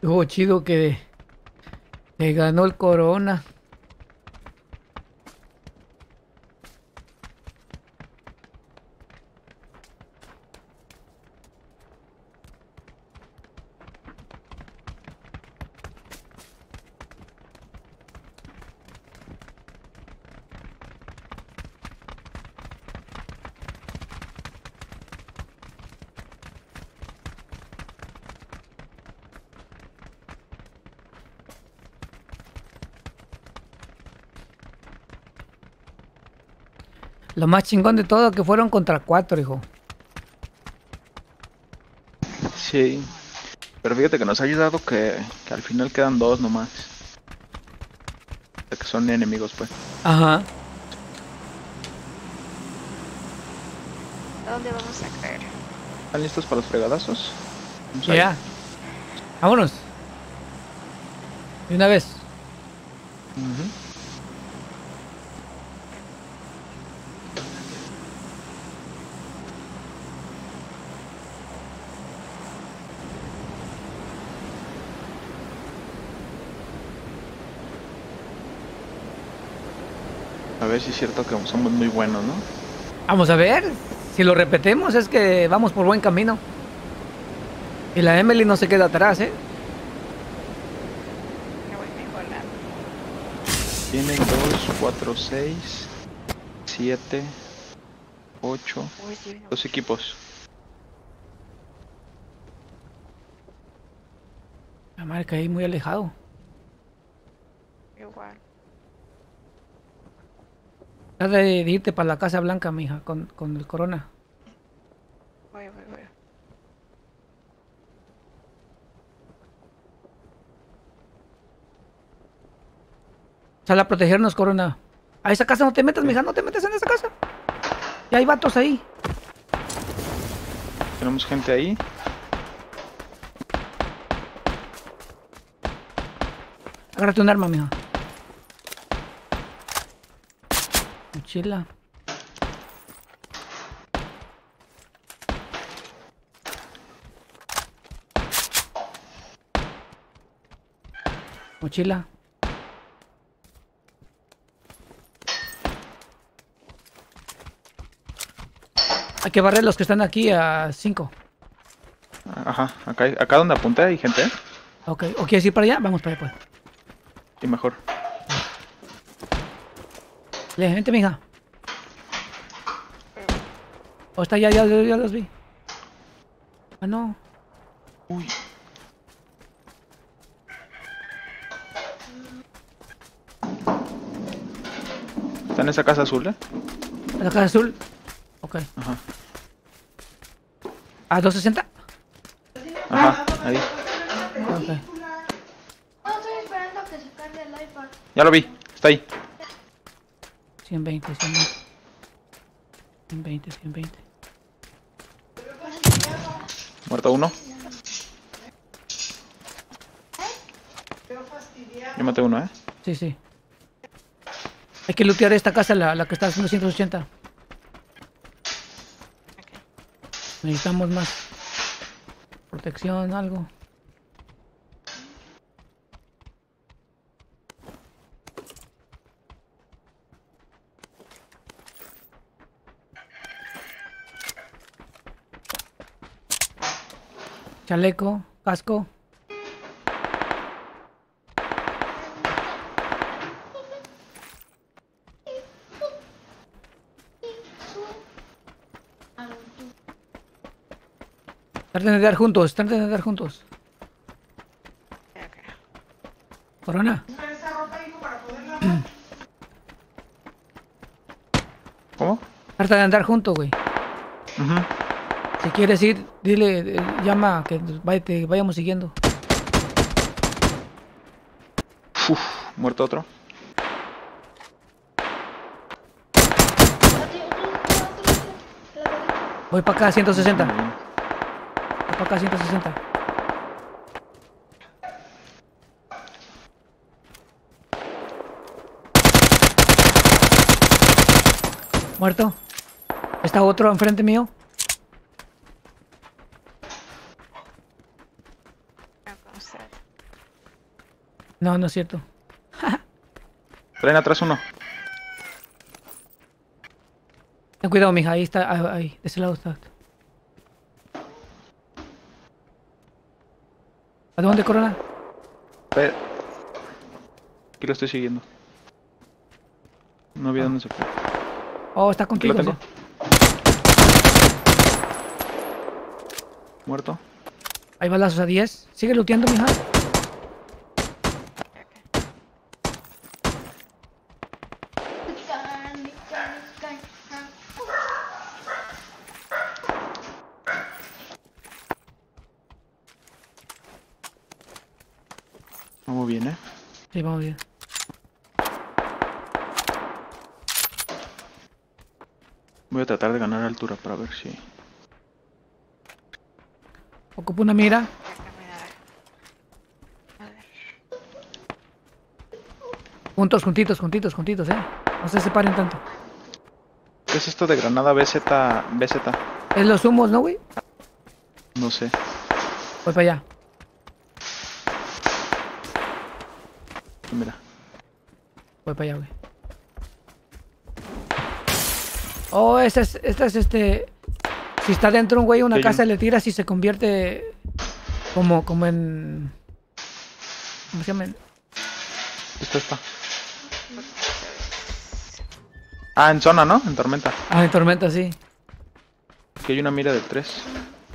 Estuvo chido que le ganó el Corona. Lo más chingón de todo que fueron contra cuatro, hijo. Sí. Pero fíjate que nos ha ayudado que, que al final quedan dos nomás. O sea, que son enemigos, pues. Ajá. ¿A dónde vamos a caer? ¿Están listos para los fregadazos? Ya. Vámonos. De una vez. A ver si es cierto que somos muy buenos, ¿no? Vamos a ver. Si lo repetimos es que vamos por buen camino. Y la Emily no se queda atrás, ¿eh? Tienen 2, 4, 6, 7, 8, Uy, sí, no. dos equipos. La que ahí muy alejado. Trata de irte para la Casa Blanca, mija, con, con el corona. Voy, voy, voy. Sal a protegernos, corona. A esa casa no te metas, mija, no te metas en esa casa. Ya hay vatos ahí. Tenemos gente ahí. Agárrate un arma, mija. Mochila. Mochila. Hay que barrer los que están aquí a 5. Ajá, acá, acá donde apunté hay gente, ¿eh? Ok, ¿o quieres ir para allá? Vamos para allá, pues. Y mejor. Le, vente, mija. O está ya, ya, ya, ya los vi. Ah, no. Uy. Está en esa casa azul, ¿eh? La casa azul. Ok. Ajá. ¿A 260? Ajá, ahí. Ok. No, estoy esperando a que se cargue el iPad. Ya lo vi, está ahí. 120, 120. 120, 120. Muerto uno. Yo maté uno, ¿eh? Sí, sí. Hay que lootear esta casa, la, la que está haciendo 180. Necesitamos más protección, algo. Chaleco, casco. Traten de dar juntos, traten de dar juntos. Corona. ¿Cómo? Trata de andar juntos, güey. Ujú. Si quieres ir, dile, eh, llama que te vayamos siguiendo. Uf, muerto otro. Voy para acá, 160. Muy Voy para acá, 160. Muerto. Está otro enfrente mío. Ya con usted. No, no es cierto. [laughs] Traen atrás uno. Ten cuidado, mija. Ahí está, ahí, ahí, de ese lado está. ¿A dónde, Corona? Aquí lo estoy siguiendo. No vi dónde se fue. Oh, está Aquí contigo. lo tengo. sí. Muerto. Hay balazos a 10. Sigue looteando, mija. Can, can, can, can. bien, ¿eh? Sí, vamos bien. Voy a tratar de ganar altura para ver si... Ocupo una mira. Juntos, juntitos, juntitos, juntitos, eh. No se separen tanto. ¿Qué es esto de granada BZ? BZ? Es los humos, ¿no, güey? No sé. Voy para allá. Mira. Voy para allá, güey. Oh, esta es, esta es este. Si está dentro un güey, una Sí, yo- casa le tiras y se convierte como, como en. ¿Cómo se llama? Esta está. Ah, en zona, ¿no? En tormenta. Ah, en tormenta, sí. Aquí hay una mira del 3.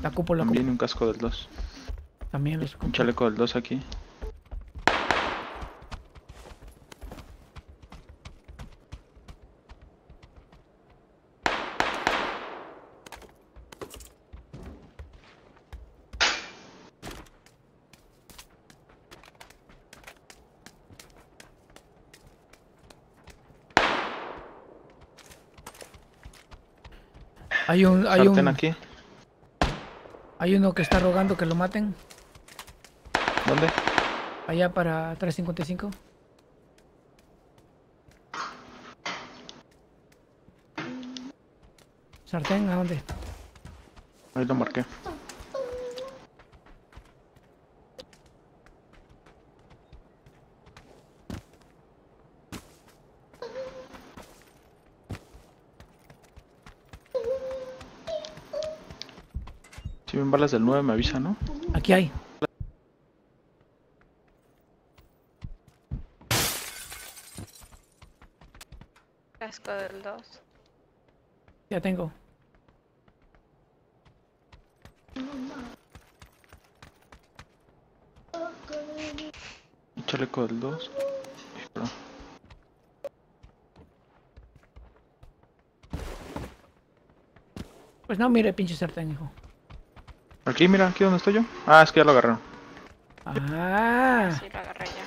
La cupo, la También cupo. un casco del 2. También los Un chaleco del 2 aquí. Hay un, hay un, aquí. hay uno que está rogando que lo maten. ¿Dónde? Allá para 355. Sartén, ¿a dónde? Ahí lo marqué. Balas del 9 me avisa, ¿no? Aquí hay. Casco del 2. Ya tengo. Chaleco del 2. Espera. Pues no, mire, pinche sartén, hijo. Aquí, mira, aquí donde estoy yo. Ah, es que ya lo agarraron. Ah, Sí, lo agarré ya.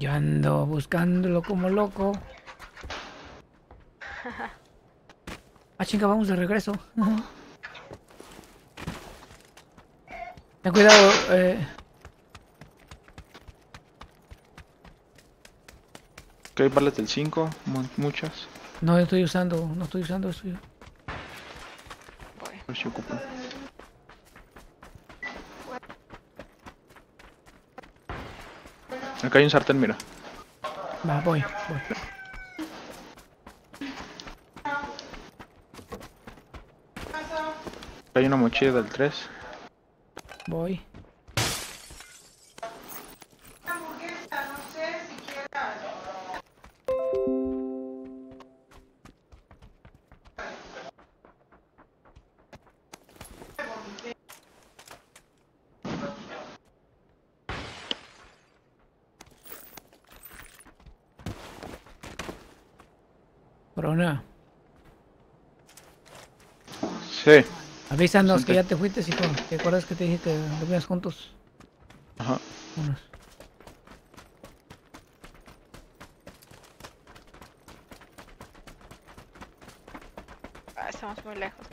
yo ando buscándolo como loco. [laughs] Ah, chinga, vamos de regreso. Ten cuidado, eh. Aquí hay balas del 5, mu- muchas. No estoy usando, no estoy usando eso yo. Voy. A ver si hay un sartén, mira. Va, voy, voy. Hay una mochila del 3. Voy. Avísanos que ya te fuiste, hijo. ¿Te acuerdas que te dije que dormías juntos? Ajá. Vámonos. Ah, estamos muy lejos.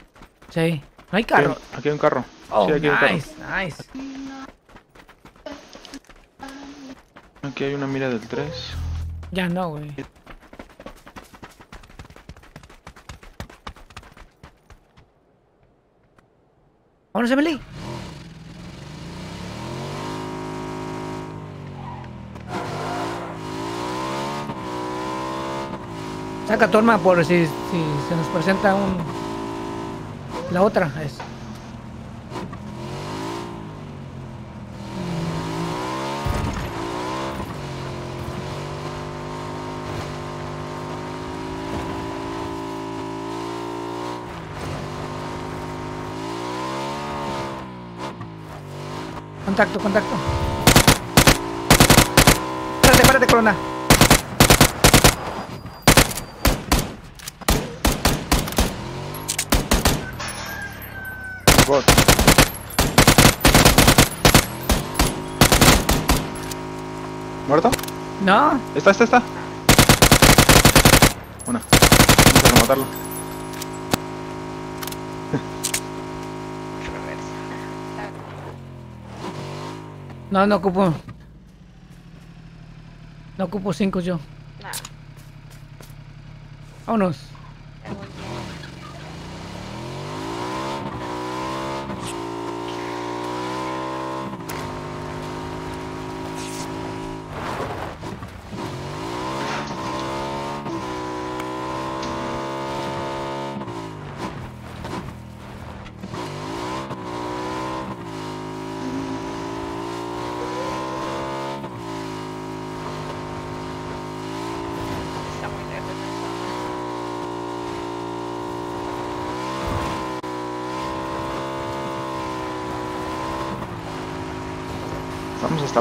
Sí. No hay Aquí hay, carro. aquí hay un carro. Oh, sí, aquí hay un carro. nice, nice. Aquí hay una mira del 3. Ya no, güey. Vámonos, Emily. Saca tu arma por si, si se nos presenta un... La otra es... Contacto, contacto. Espérate, espérate, corona. Bot. ¿Muerto? No, Está, está, está. Una. Vamos a rematarlo. No, no ocupo. No ocupo cinco yo. Nada, Vámonos.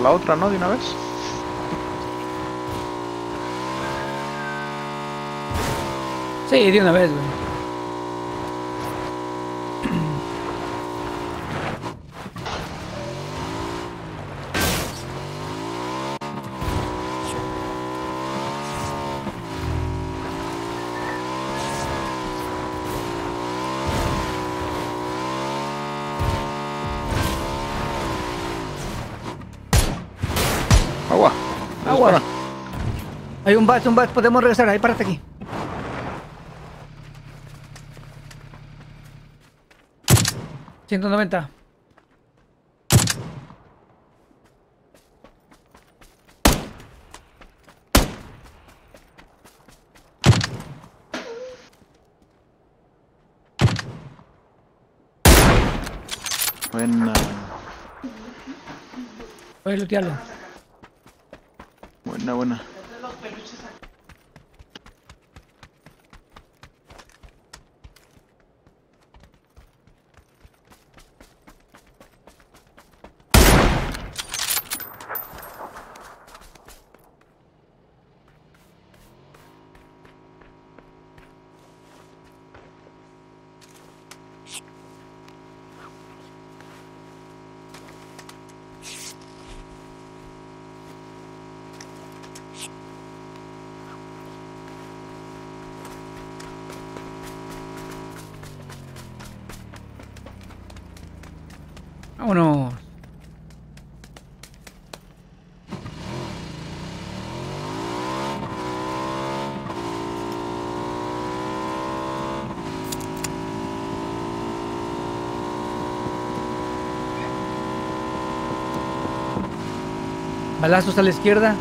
La otra, ¿no? De una vez. Sí, de una vez, güey. Hay un bat, un bat. Podemos regresar. Ahí, párate aquí. Ciento noventa. Buena. Voy a lootearlo. Buena, buena. Vámonos. Balazos a la izquierda.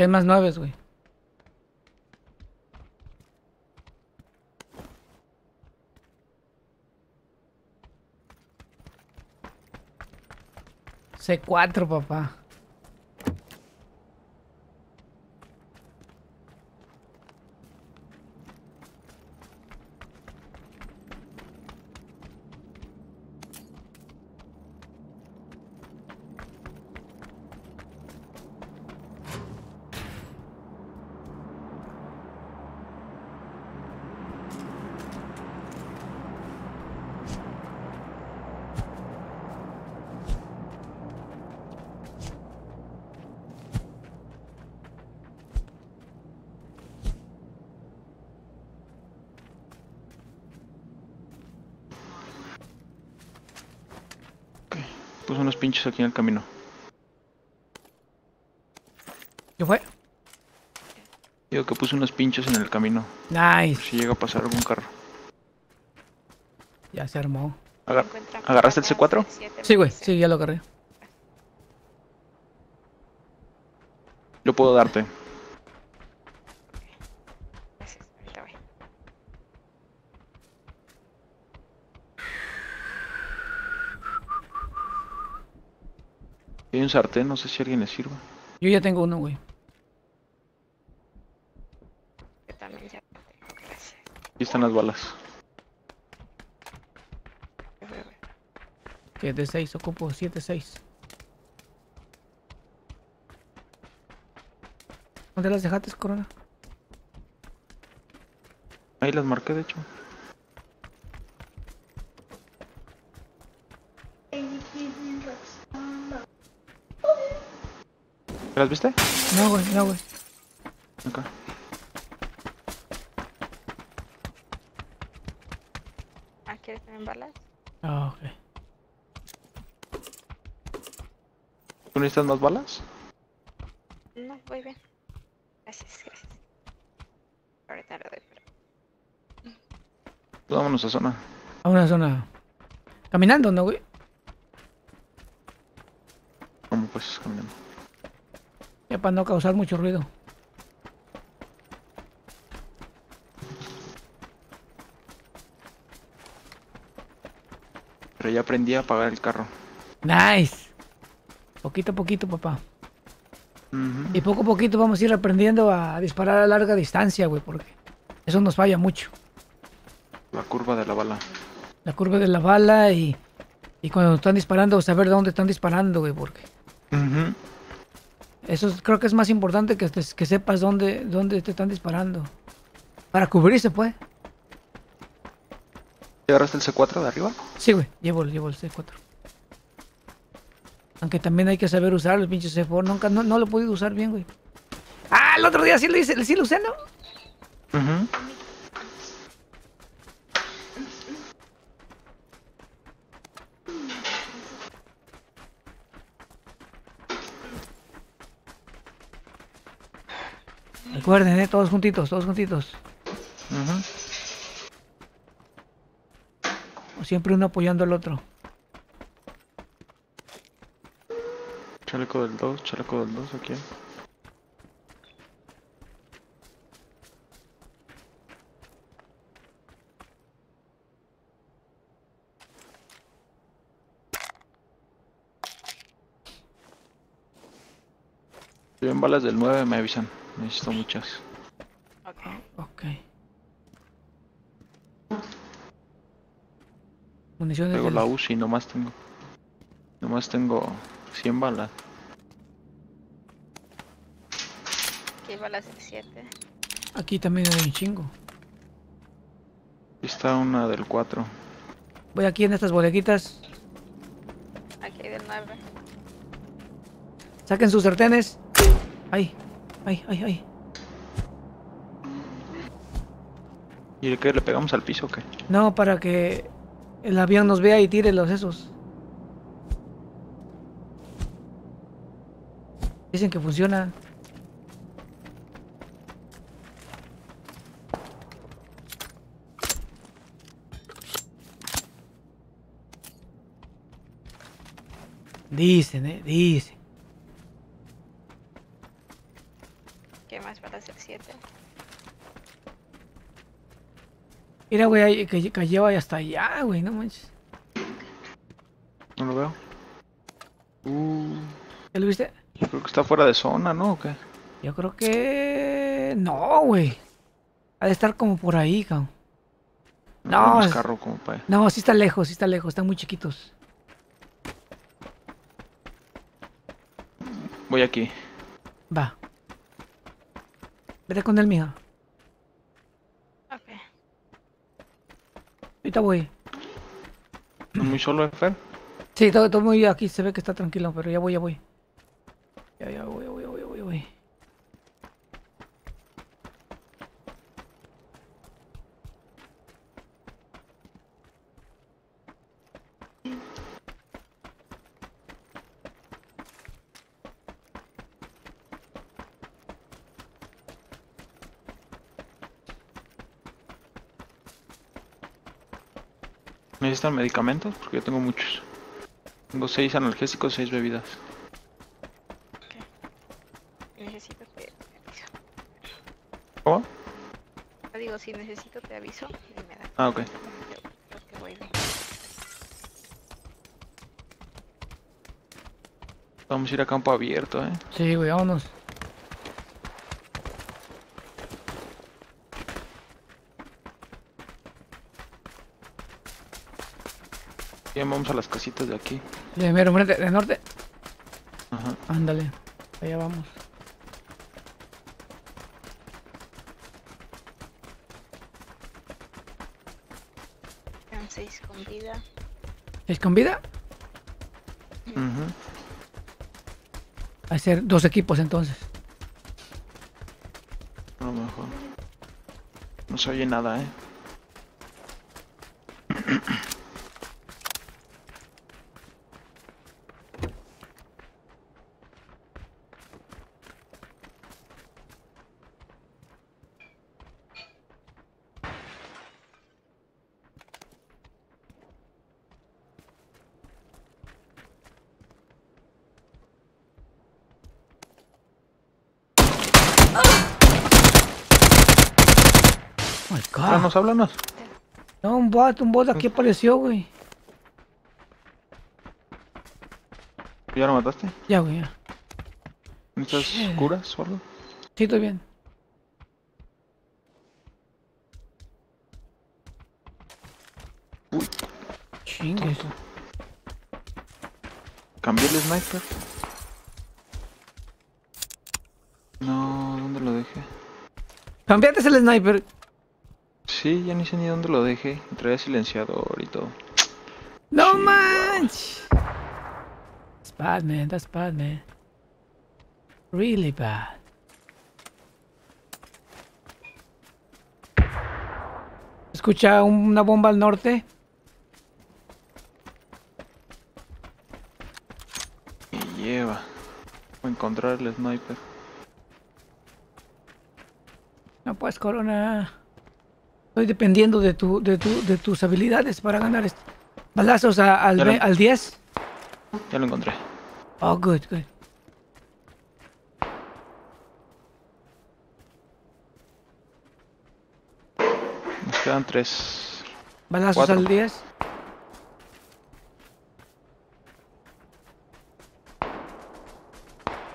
Hay más nueves, güey. C4, papá. Aquí en el camino. ¿Qué fue? Digo que puse unos pinchos en el camino. Por Nice. si llega a pasar algún carro. Ya se armó. Agar- ¿Agarraste el cargas C4? del 7, Sí, güey. Sí, ya lo agarré. Yo puedo darte. Gracias, ahorita voy. Hay un sartén, no sé si a alguien le sirva. Yo ya tengo uno, güey. Yo también ya tengo, gracias. Aquí están las balas. Que de 6 ocupo 7, 6. ¿Dónde las dejaste, Corona? Ahí las marqué, de hecho. ¿Las viste? No, güey, no, güey. Acá. Ah, ¿quieres también balas? Ah, ok. ¿Tú necesitas más balas? No, voy bien. Gracias, gracias. Ahorita lo doy, pero... Pues vámonos a zona. A una zona. Caminando, ¿no, güey? Como pues caminando. Ya para no causar mucho ruido. Pero ya aprendí a apagar el carro. Nice. Poquito a poquito, papá. Y poco a poquito vamos a ir aprendiendo a disparar a larga distancia, güey, porque eso nos falla mucho. La curva de la bala. La curva de la bala y, y cuando están disparando, saber dónde están disparando, güey, porque Ujú. Eso es- creo que es más importante que, sepas dónde, dónde te están disparando. Para cubrirse, pues. ¿Ya agarraste el C4 de arriba? Sí, güey, llevo, llevo el C4. Aunque también hay que saber usar el pinche C4. Nunca, no, no lo he podido usar bien, güey. Ah, el otro día sí lo hice, sí lo usé, ¿no? Recuerden, eh, todos juntitos, todos juntitos. Ujú. O siempre uno apoyando al otro. Chaleco del 2, chaleco del 2 aquí. Si ven balas del 9 me avisan. Necesito muchas. Ok. Ok. Municiones del- la UCI, nomás tengo. Nomás tengo 100 balas. Aquí hay balas del 7. Aquí también hay un chingo. Aquí está una del 4. Voy aquí en estas bodeguitas. Aquí hay del 9. Saquen sus sartenes. Ay, ay, ay, ay. ¿Y el qué? ¿Le pegamos al piso o qué? No, para que el avión nos vea y tire los esos. Dicen que funciona. Dicen, eh, dicen. ¿Qué hay más balas del 7? Mira, güey, que, que lleva hasta allá, güey, no manches. No lo veo. Uh, ¿Ya lo viste? creo que está fuera de zona, ¿no? ¿O qué? Yo creo que... No, güey. Ha de estar como por ahí, cabrón. No, es- carro. No, sí está lejos, sí está lejos, están muy chiquitos. Voy aquí. Va. Vete con él, mija. Ok. Ahorita voy. ¿No muy solo, Fer? Sí, todo, todo muy aquí, se ve que está tranquilo, pero ya voy, ya voy. Ya, ya voy, voy, voy, voy, voy. ¿Necesitan medicamentos? Porque yo tengo muchos. Tengo seis analgésicos, seis bebidas. Necesito te te aviso. ¿Cómo? Yo digo, si necesito te aviso y me da. Ah, ok. Porque voy bien. Vamos a ir a campo abierto, eh. Sí, güey, vámonos. Vamos a las casitas de aquí. De mero frente, de norte. Ajá. Ándale, allá vamos. Quedan seis con vida. ¿Es con vida? Ujú. Hay que ser dos equipos entonces. A lo mejor. No se oye nada, eh. Oh my God. Háblanos. No, un bot, un bot aquí apareció, güey. ¿Ya lo mataste? Ya, güey, ya. ¿Necesitas curas o algo? Sí, estoy bien. Uy. Chingues. Cambié el sniper. No, ¿dónde lo dejé? Cambiaste el sniper. Sí, ya ni sé ni dónde lo dejé. Traía silenciador y todo. No Sí, manches. That's bad, man. That's bad, man. Really bad. Escucha una bomba al norte. Y lleva. Voy a encontrar el sniper. No pues, Corona. Estoy dependiendo de tu, de tu, de tus habilidades para ganar este. Balazos a- al, lo- al 10. Ya lo encontré. Oh, good, good. Nos quedan tres. Balazos Cuatro. al 10.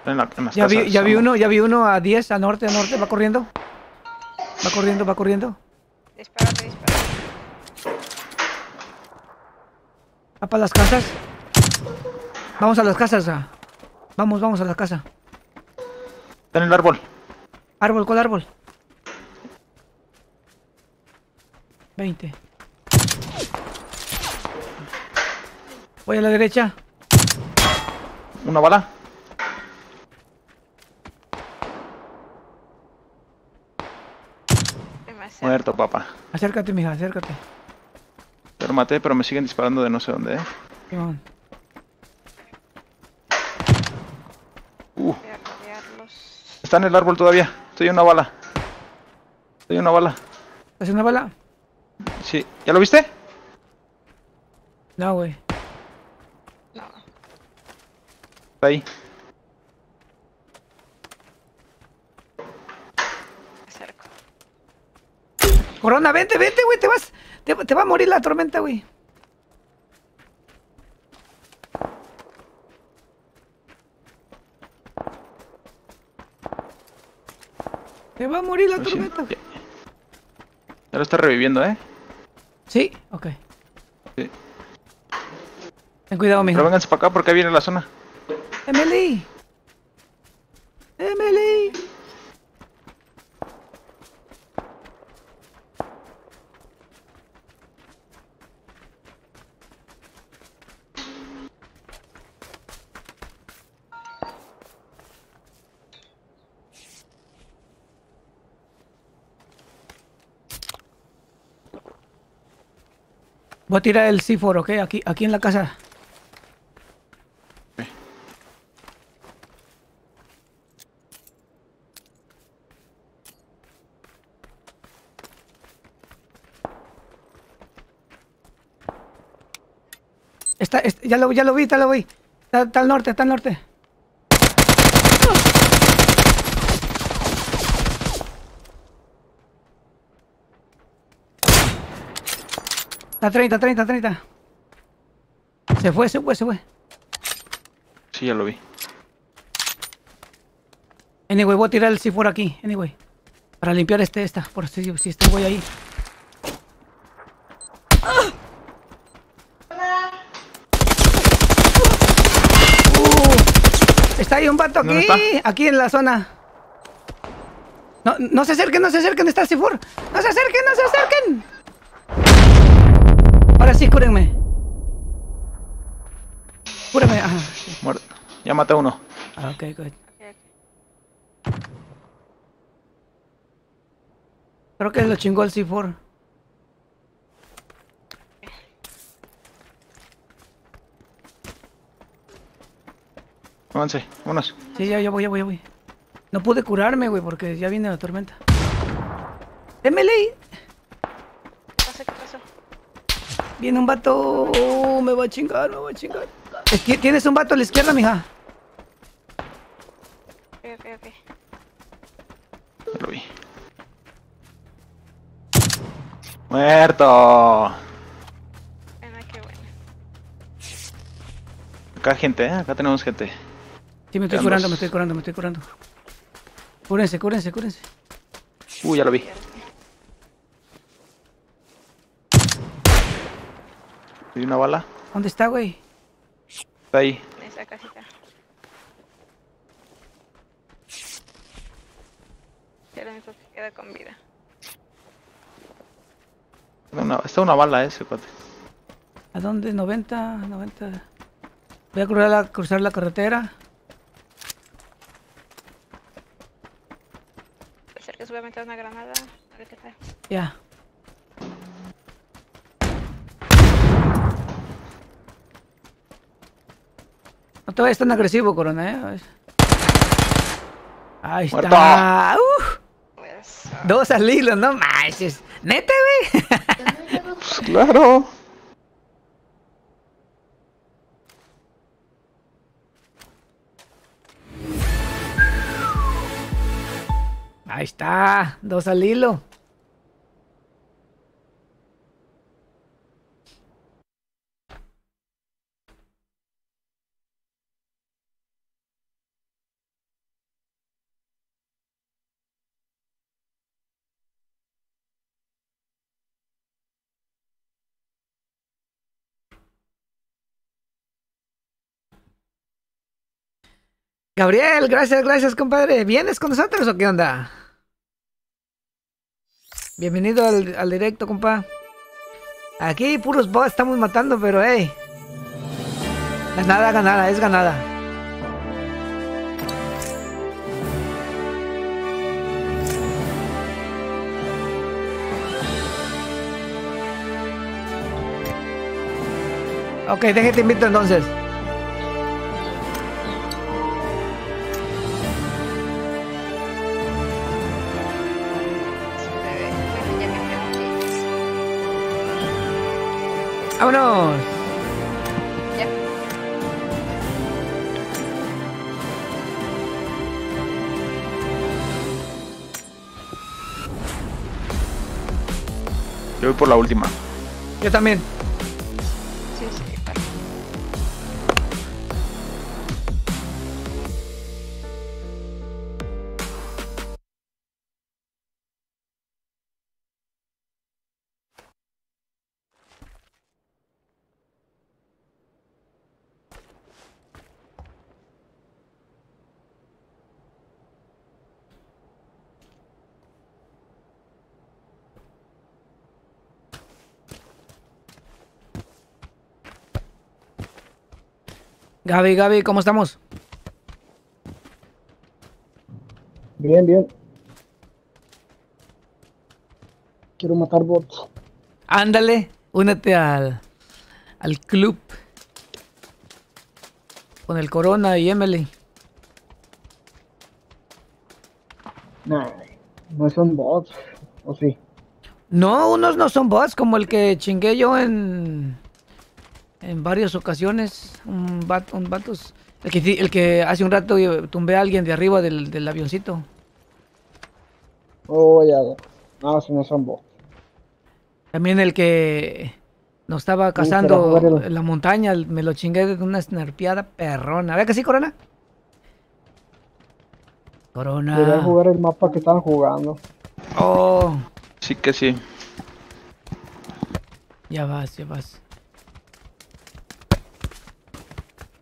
En, la, en las Ya vi, ya uno, ya vi uno a 10, a norte, a norte, va corriendo. Va corriendo, va corriendo. Va para las casas. Vamos a las casas. ah. Vamos, vamos a la casa. Está en el árbol. Árbol, ¿cuál árbol? 20. Voy a la derecha. Una bala. Demasiado. Muerto, papá. Acércate, mija, acércate. Lo maté, pero me siguen disparando de no sé dónde, eh. Uh, está en el árbol todavía. Estoy en una bala. Estoy en una bala. ¿Hace una bala? Sí. ¿Ya lo viste? No, güey. No. Está ahí. Me acerco. Corona, vente, vente, güey, te vas. Te, te va a morir la tormenta, güey. Te va a morir la siento. tormenta. Ya. Ya lo está reviviendo, eh. Sí, ok. Sí. Ten cuidado, Pero mijo. vénganse para acá porque ahí viene la zona. Emily. Emily. Voy a tirar el C4, ¿ok? Aquí, aquí en la casa. está, es- ya lo, ya lo vi, ya lo vi. Está, está al norte, está al norte. Está 30, 30, 30. Se fue, se fue, se fue. Sí, ya lo vi. Anyway, voy a tirar el C4 aquí. Anyway. Para limpiar este, esta. Por si, si este voy ahí. Uh, está ahí un vato aquí. Aquí en la zona. No, no se acerquen, no se acerquen. Está el C4. No se acerquen, no se acerquen. Ahora sí, cúrenme. Cúrenme. Ajá. sí. Muerto. Ya maté a uno. Ah, ok, good. Ok, ok. Creo que lo chingó el C4. Avance, vámonos. Sí, ya, ya voy, ya voy, ya voy. No pude curarme, güey, porque ya viene la tormenta. ¡Démele! ¿Qué pasó? ¿Qué pasó? Viene un vato. Oh, me va a chingar, me va a chingar. Tienes un vato a la izquierda, mija. Ok, ok, ok. Ya lo vi. Muerto. Bueno, qué bueno. Acá hay gente, ¿eh? Acá tenemos gente. Sí, me estoy curando, me estoy curando, me estoy curando. Cúrense, cúrense, cúrense. Uh, ya lo vi. Vi una bala. ¿Dónde está, güey? Está ahí. En esa casita. Ya lo único que queda con vida. Una- está una bala ese cuate. ¿A dónde? 90, 90. Voy a cruzar la, cruzar la carretera. Puede ser que voy a meter una granada. A ver qué tal. Ya. No te vayas tan agresivo, Corona, eh. Ahí Muerto. está. Dos al hilo, no manches. Neta, güey. Pues claro. Ahí está, dos al hilo. Gabriel, gracias, gracias, compadre. ¿Vienes con nosotros o qué onda? Bienvenido al, directo, compa. Aquí puros bots estamos matando, pero hey. Ganada, ganada, es ganada. Ok, déjate invito entonces. ¡Vámonos! Ya. Yo voy por la última. Yo también. Gaby, Gaby, ¿cómo estamos? Bien, bien. Quiero matar bots. Ándale, únete al, al club. Con el Corona y Emily. Nah, no son bots. ¿O sí? No, unos no son bots, como el que chingué yo en. En varias ocasiones. Un vato, un vatos- el que, di- el que hace un rato tumbé a alguien de arriba del, del avioncito. Oh, ya, ya. No, si no son bots. También el que nos estaba cazando en la montaña, me lo chingué de una snarpeada perrona. ¿Ve que sí, Corona? Quería Corona. jugar el mapa que estaban jugando. Oh, Sí que sí. ya vas, ya vas.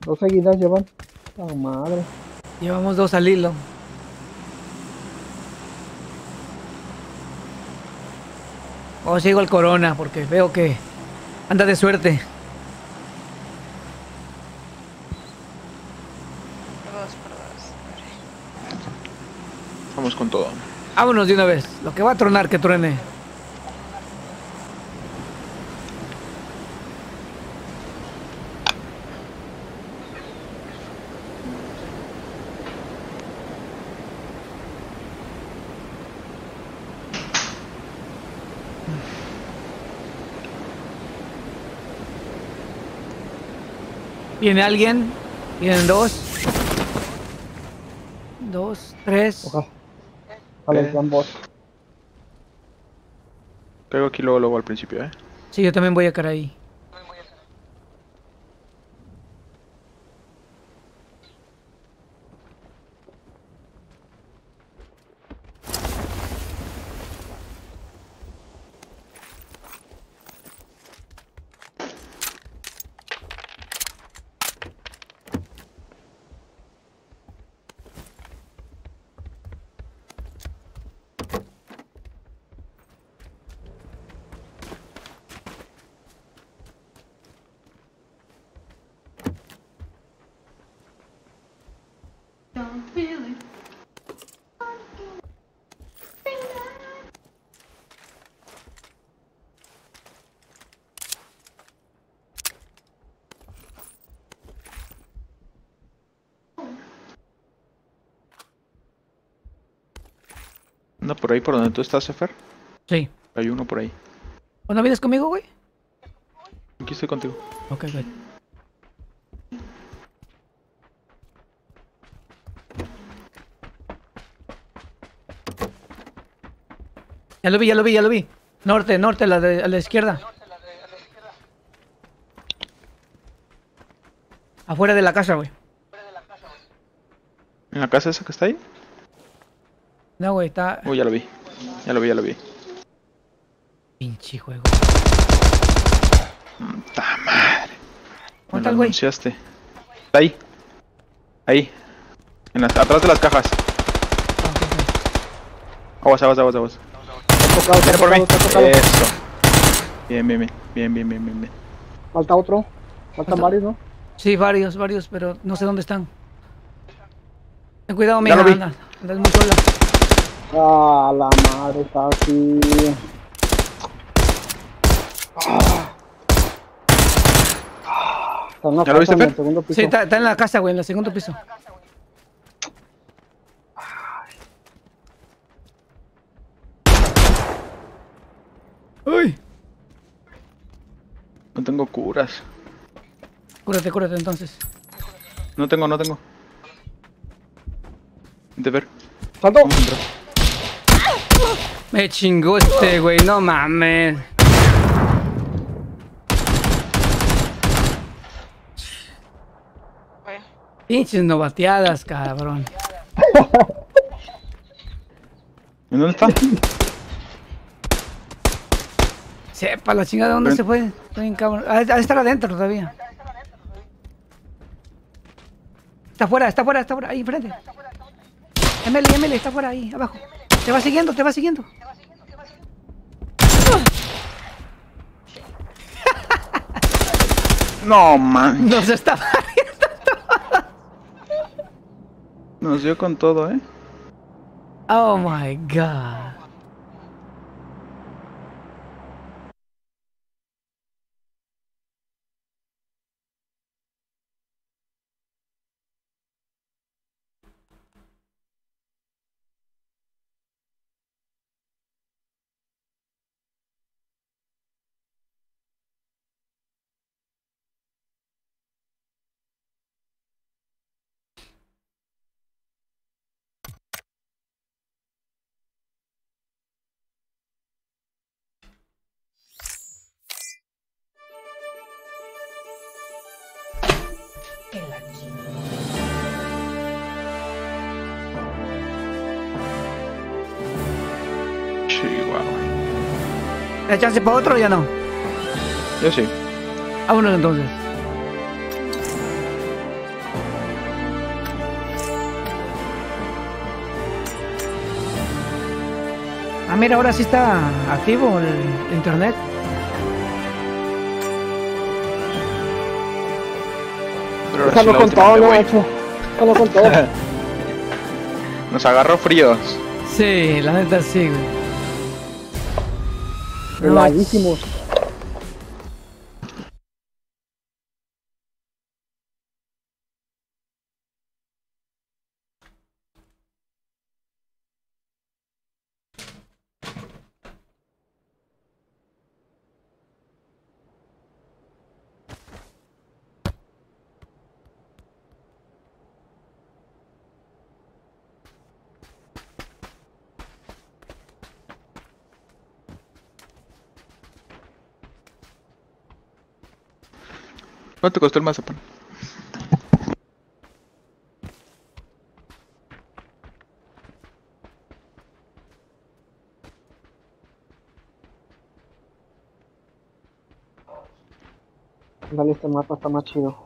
Dos seguidas llevan. ¡Ah, madre! Llevamos dos al hilo. Oh, sigo al Corona porque veo que anda de suerte. Por dos, por dos. Vamos con todo. Vámonos de una vez. Lo que va a tronar, que truene. ¿Viene alguien? ¿Vienen dos? Dos, tres. Ojalá. Ojalá bots. Caigo aquí luego, luego al principio, ¿eh? Sí, yo también voy a caer ahí. Por ahí por donde tú estás, Efer. Sí. Hay uno por ahí. ¿O no vienes conmigo, güey? Aquí estoy contigo. Ok, good. Ya lo vi, ya lo vi, ya lo vi. Norte, norte, a la, de- a la izquierda. Afuera de la casa, güey. ¿En la casa esa que está ahí? No, güey, está... Uy, ya lo vi. Ya lo vi, ya lo vi. Pinche juego. ¡Ta madre! Me ¿Dónde lo está el güey? anunciaste. Está ahí. Ahí. En las, atrás de las cajas. Aguas, aguas, aguas, aguas. Tocado, Viene por mí. Eso. Bien, bien, bien. Bien, bien, bien. Falta otro. Faltan Falta- varios, ¿no? Sí, varios, varios, pero no sé dónde están. Ten cuidado, Ya mija, lo vi. anda. Andas muy sola. Ah, la madre está aquí. Ah. Está en la ¿Ya lo viste, casa, en el Fer? segundo piso. Sí, está, está en la casa, güey, en el segundo piso. Uy. No tengo curas. Cúrate, cúrate entonces. No tengo, no tengo. De ver. ¡Salto! Me chingó este, güey, no mames. Pinches novateadas, cabrón. ¿En dónde está? Sepa la chingada, ¿dónde Ven. se fue? Estoy en cabrón. Ah, estar adentro todavía. Está afuera, está afuera, está afuera, ahí enfrente. Emily, Emily, está afuera, ahí, abajo. Te va siguiendo, te va siguiendo. No, man. Nos está Nos dio con todo, ¿eh? Oh my god. ¿Hay chance para otro o ya no? Yo sí. Vámonos entonces. Ah, mira, ahora sí está activo el internet. Pero Déjalo la con todo, macho. Déjalo con todo. [laughs] Nos agarró fríos. Sí, la neta sí, güey. No, costó el mazapán? Dale, este mapa está más chido.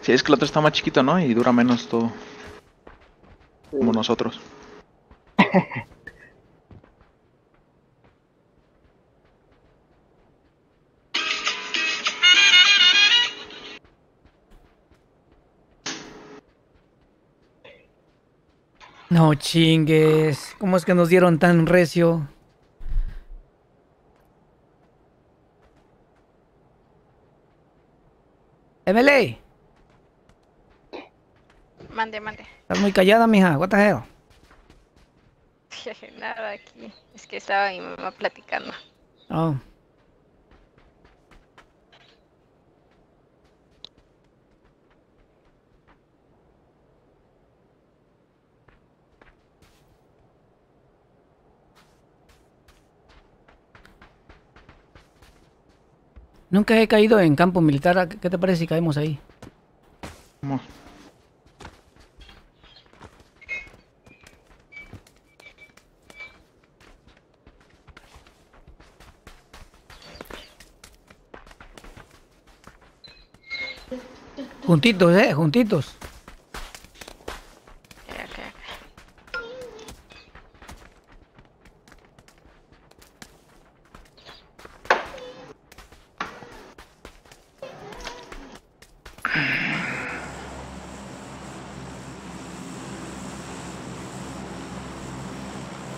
Sí, es que el otro está más chiquito, ¿no? Y dura menos todo. Sí. Como nosotros. [laughs] No chingues. ¿Cómo es que nos dieron tan recio? Emily, Mande, mande. estás muy callada, mija. What the hell? [laughs] Nada aquí. Es que estaba mi mamá platicando. Oh. Nunca he caído en campo militar. ¿Qué te parece si caemos ahí? Vamos. Juntitos, eh, juntitos. Ok, ok, ok.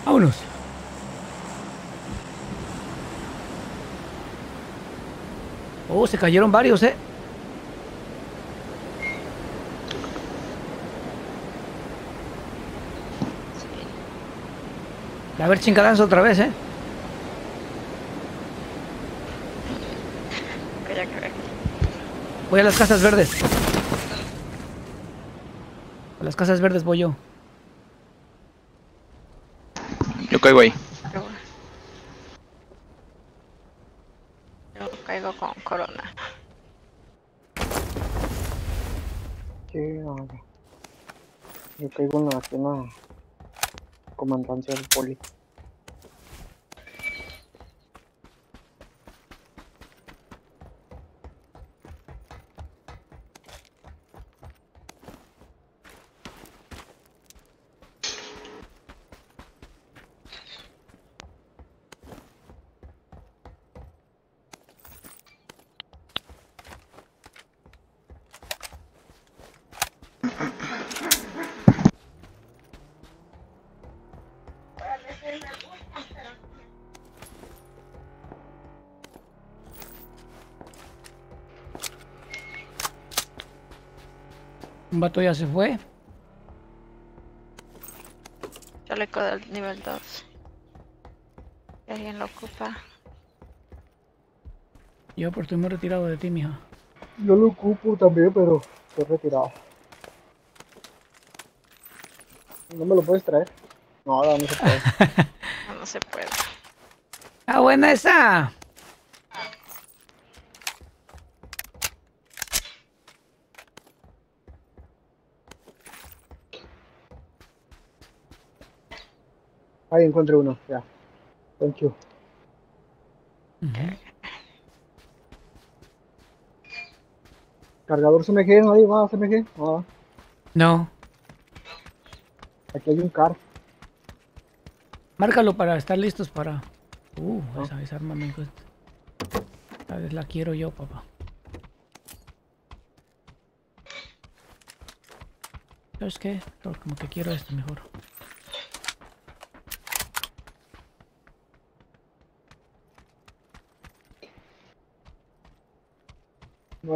Vámonos. Oh, se cayeron varios, eh. A ver, chingadanza otra vez, eh. Voy a las casas verdes. A las casas verdes voy yo. Yo caigo ahí. Yo, yo caigo con corona. Sí, no, no. Yo caigo en la cena comandancia del poli. Un vato ya se fue. Yo le codo el nivel 2. Si alguien lo ocupa. Yo por estoy muy retirado de ti, mija. Yo lo ocupo también, pero estoy retirado. ¿No me lo puedes traer? No, no, no se puede. [laughs] No, no se puede. Ah, buena esa. Ahí encontré uno, ya. Thank you. Cargador CMG, nadie va a CMG. Ah, No. aquí hay un car. Márcalo para estar listos para. Uh, Ah. esa, esa arma me gusta. Esta vez la quiero yo, papá. ¿Sabes qué? Como que quiero esto mejor.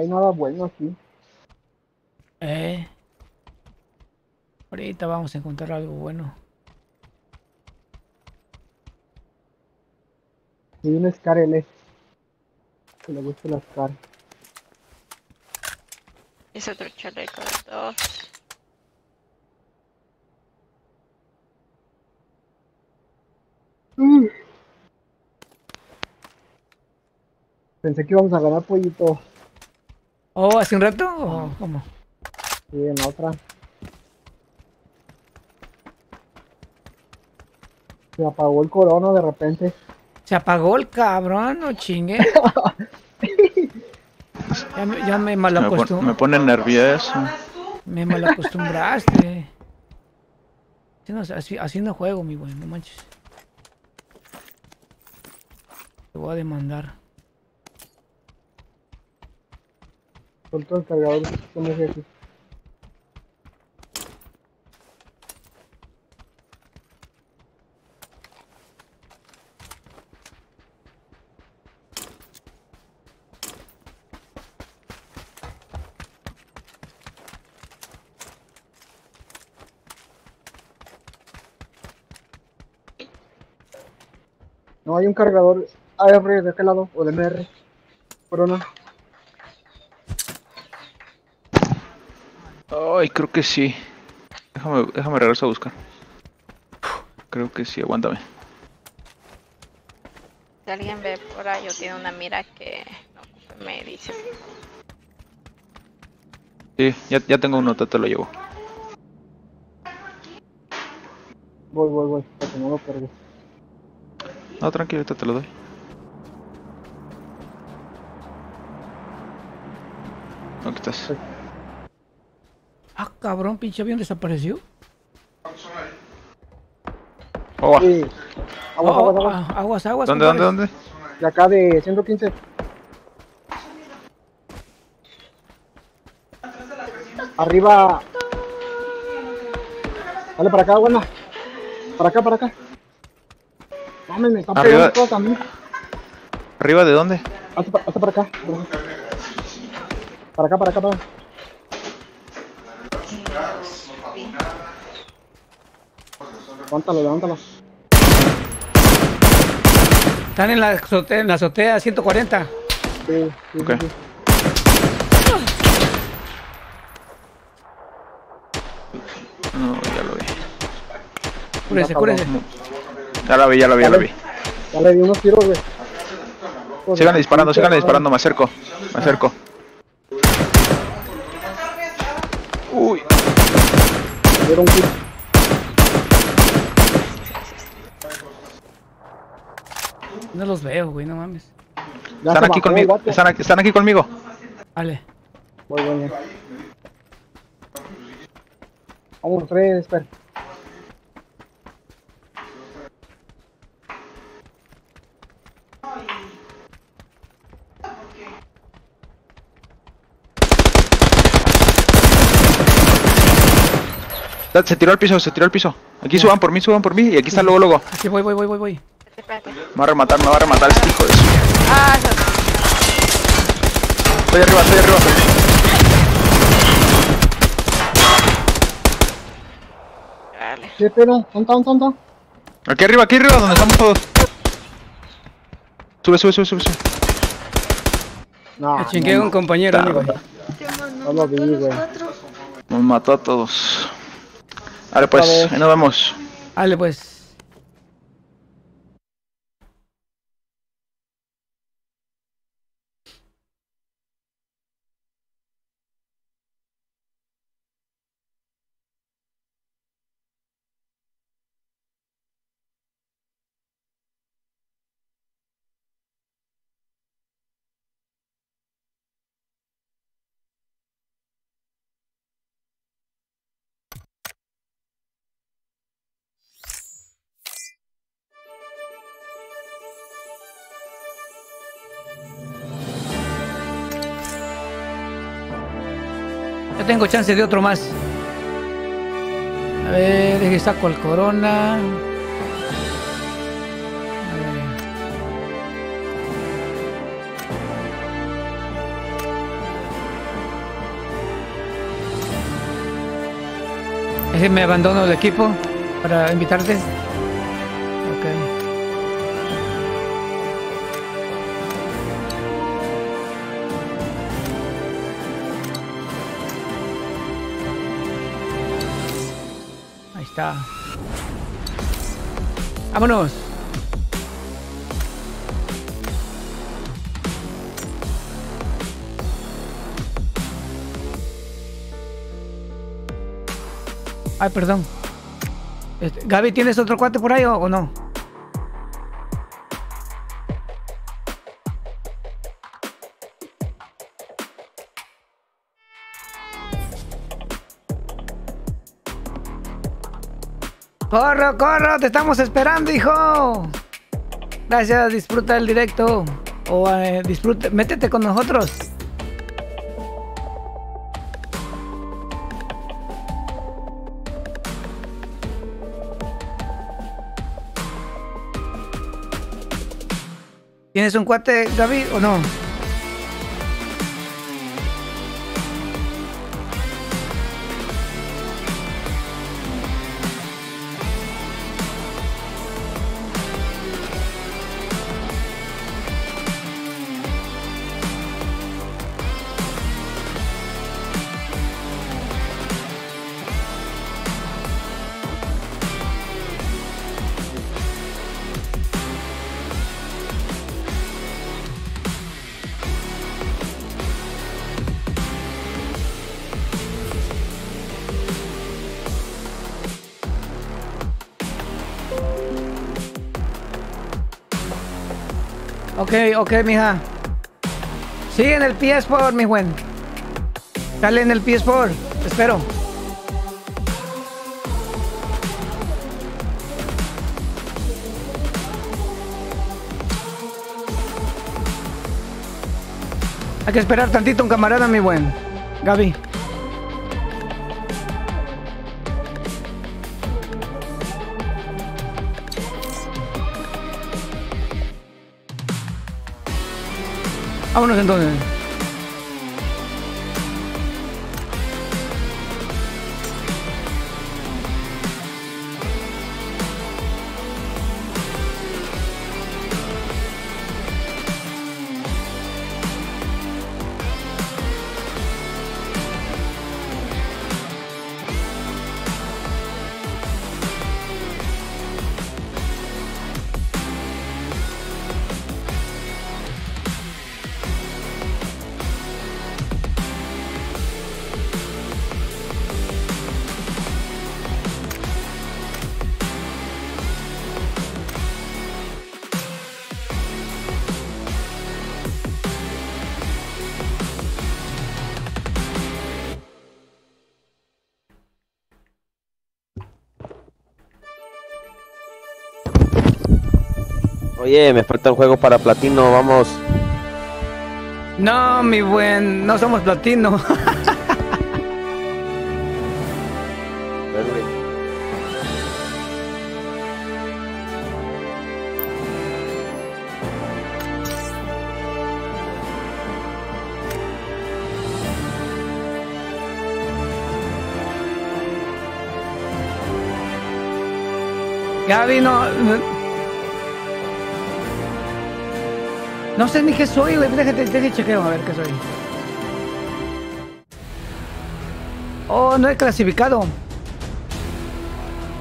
Hay nada bueno aquí. Eh. Ahorita vamos a encontrar algo bueno. Hay un Scar L. Que le gusta el Scar. Es otro chaleco de dos. Pensé que íbamos a ganar pollito. Oh, hace un rato o cómo? Y en otra. Se apagó el corona de repente. Se apagó el cabrón, no chingue. [laughs] Ya me, ya me Me, pon- me malacostumbraste. pone nervioso. Me malacostumbraste. Así no, así, así no juego, mi güey, no manches. Te voy a demandar. Soltó el cargador CMG aquí. No hay un cargador AR de aquel lado o de MR. Corona. Ay, creo que sí. Déjame, déjame regreso a buscar. Creo que sí, aguántame. Si alguien ve por ahí o tiene una mira que no, me dice. Sí, ya, ya tengo uno, te, te lo llevo. Voy, voy, voy. Para que no lo cargue. No, tranquilo, ahorita te lo doy. Aquí estás. Cabrón, pinche avión desapareció. Oh, Sí. Aguas, Oh, aguas, aguas. ah, aguas, aguas. ¿Dónde, dónde, dónde? De acá de 115. Arriba. Dale para acá, buena. Para acá, para acá. Mames, me están Arriba. pegando mí. ¿Arriba de dónde? Hazte, pa- hazte para acá. Para acá, para acá, para acá. Levántalo, levántalo. Están en la azotea, en la azotea 140. Sí, sí, Ok. sí. No, ya lo vi. Cúrese, cúrese. Ya la vi, ya la vi, ya la vi. Ya le di unos tiros, güey. Joder, Sigan disparando, sigan disparando, me acerco. Me acerco. Uy, Dieron un hit. No los veo, güey, no mames. Están aquí conmigo. vato. Están aquí, están aquí conmigo. Vale. Voy, voy, voy. Vamos, tres, espera. Se tiró al piso, se tiró al piso. Aquí suban por mí, suban por mí. Y aquí está luego, luego. Aquí voy, voy, voy, voy, voy. Espérate. Me va a rematar, me va a rematar este hijo de su. Ah, eso- Estoy arriba, estoy arriba. Vale. ¿Qué pedo? ¿Tonta, tonta? Aquí arriba, aquí arriba, donde estamos todos. Sube, sube, sube, sube. sube. No, Me chingué un compañero, amigo. no lo vi, güey. Nos mató a todos. Vale, pues, ahí nos vemos. Vale, pues. Tengo chance de otro más. A ver, deje saco el corona. A ver. Ese me abandono el equipo para invitarte. Vámonos. Ay, perdón. Este, Gaby, ¿tienes otro cuate por ahí o, o no? ¡Corro, corro! ¡Te estamos esperando, hijo! Gracias, disfruta el directo. O eh, métete con nosotros. ¿Tienes un cuate, Gaby, o no? Ok, ok, mija. Sigue en el PS4, mi buen. Dale en el PS4. Te espero. Hay que esperar tantito un camarada, mi buen. Gaby. Vámonos entonces. Oye, me falta un juego para platino, vamos. No, mi buen, no somos platino. [laughs] Gaby, no. No- sé ni qué soy, güey. Déjate chequeo a ver qué soy. Oh, no he clasificado.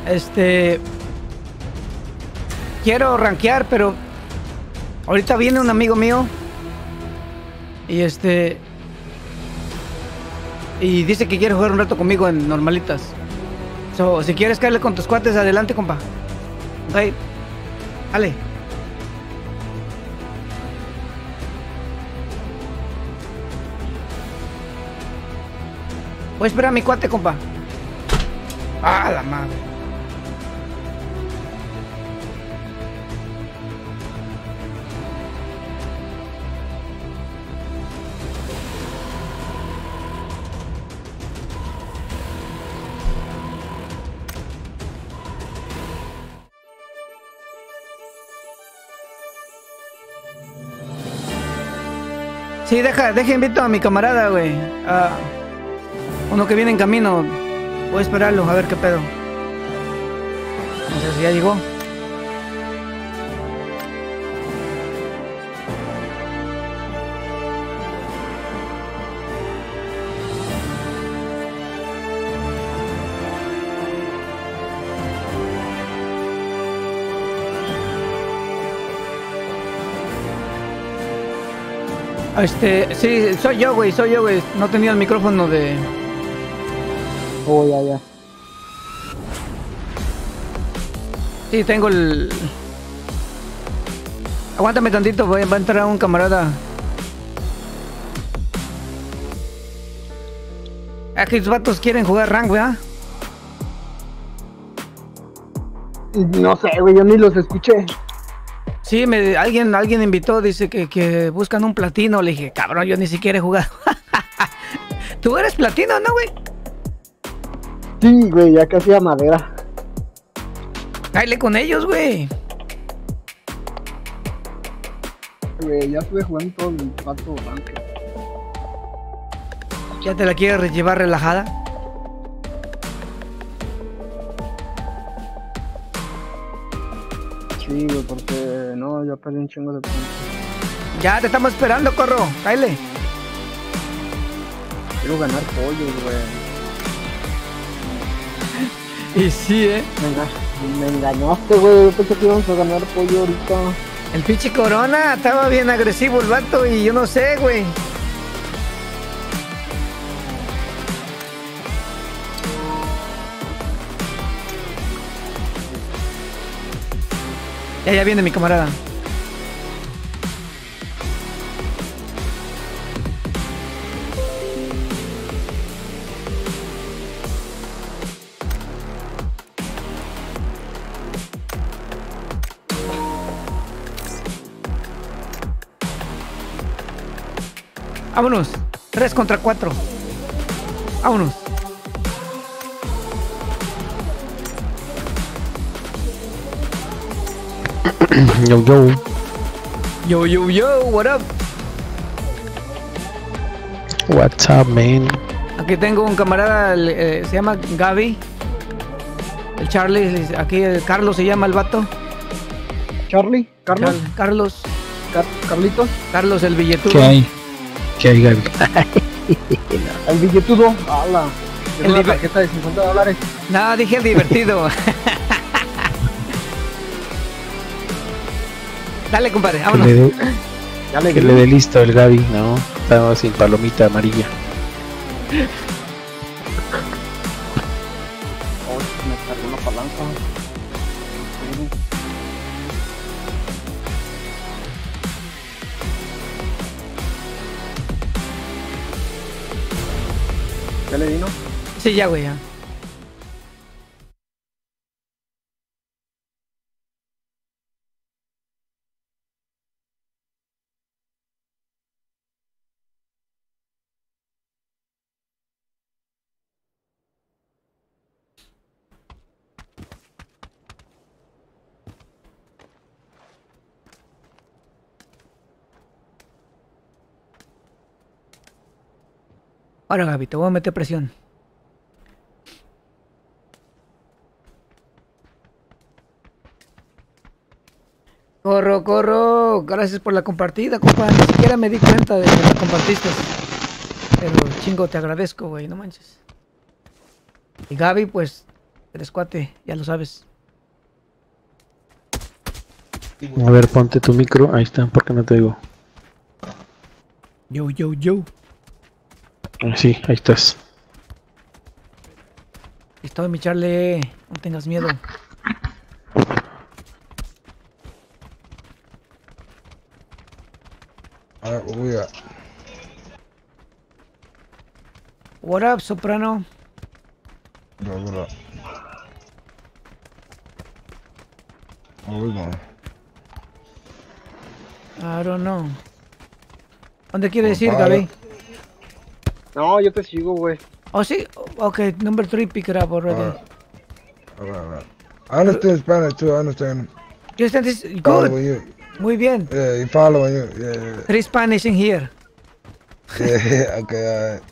Este. Quiero rankear, pero. Ahorita viene un amigo mío. Y este. Y dice que quiere jugar un rato conmigo en normalitas. So, si quieres caerle con tus cuates, adelante, compa. Ok. Dale. Pues Voy a esperar a mi cuate, compa. Ah, la madre. Sí, deja, deja invito a mi camarada, güey. Ah uno que viene en camino. Voy a esperarlo, a ver qué pedo. No sé si ya llegó. Este, sí, soy yo, güey, soy yo, güey. No tenía el micrófono de... Oh, ya, ya. Sí, tengo el... Aguántame tantito, voy, va a entrar un camarada. Aquí los vatos quieren jugar rank, ¿verdad? No sé, güey, yo ni los escuché. Sí, me, alguien, alguien invitó, dice que, que buscan un platino. Le dije, cabrón, yo ni siquiera he jugado. [laughs] Tú eres platino, ¿no, güey? Sí, güey, ya casi a madera. Cállate con ellos, güey. Güey, ya estuve jugando todo el pato ranque. ¿Ya te la quieres llevar relajada? Sí, güey, porque no, ya perdí un chingo de puntos. Ya te estamos esperando, corro. Cállate. Quiero ganar pollos, güey. Y sí, eh. Me, enga- me engañaste, güey. Yo pensé que íbamos a ganar pollo ahorita. El pinche Corona estaba bien agresivo el vato y yo no sé, güey. Ya, ya viene mi camarada. Vámonos. Tres contra cuatro. Vámonos. [clears throat] Yo, yo. Yo, yo, yo, what up? What's up, man? Aquí tengo un camarada, eh, se llama Gaby. El Charlie, aquí el Carlos se llama el vato. Charlie, Carlos, Carlos, Car- Carlitos, Carlos el billetudo. ¿Qué hay? ¿Qué hay, Gaby? [laughs] el billetudo. Ala. Es El una tarjeta de 50 dólares. No, dije divertido. [laughs] Dale, compadre, Que vámonos. le dé Ya le que le dé listo el Gaby, ¿no? Estamos sin palomita amarilla. Ya, güey, ya. Ahora, Gaby, te voy a meter presión. Corro, corro. Gracias por la compartida, compa. Ni siquiera me di cuenta de que la compartiste. Pero chingo, te agradezco, güey. No manches. Y Gaby, pues, eres cuate, ya lo sabes. A ver, ponte tu micro. Ahí está, porque no te digo. Yo, yo, yo. Sí, ahí estás. Estoy, mi Charlie. No tengas miedo. Alright, where we at? What up, Soprano? Yo, what up? Where we going? I don't know. ¿Dónde quieres ir, Compadre. Gaby? No, yo te sigo, güey. Oh, sí. Ok, number three, pick it up already. Alright. Alright, alright. I understand Spanish too. I understand You understand this? following Good. you. Muy bien. Yeah, you following you. Yeah, yeah. Three Spanish in here. Yeah, [laughs] okay, alright.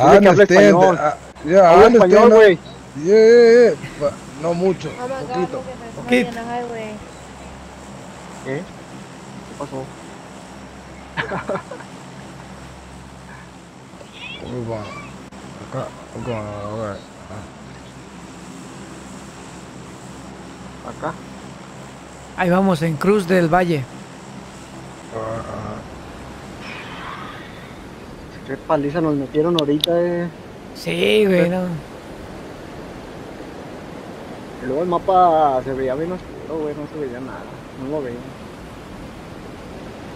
Dile I que español. that- I- yeah, I Habla understand. español, güey. Yeah, yeah, yeah. But no mucho. Oh my god, Poquito. ¿Qué? ¿Qué pasó? We're going. Acá, we're going, alright. Acá. Ahí vamos, en Cruz del Valle. Qué paliza nos metieron ahorita, eh. Sí, güey, no. Y luego el mapa se veía bien oscuro, güey. No se veía nada. No lo veía.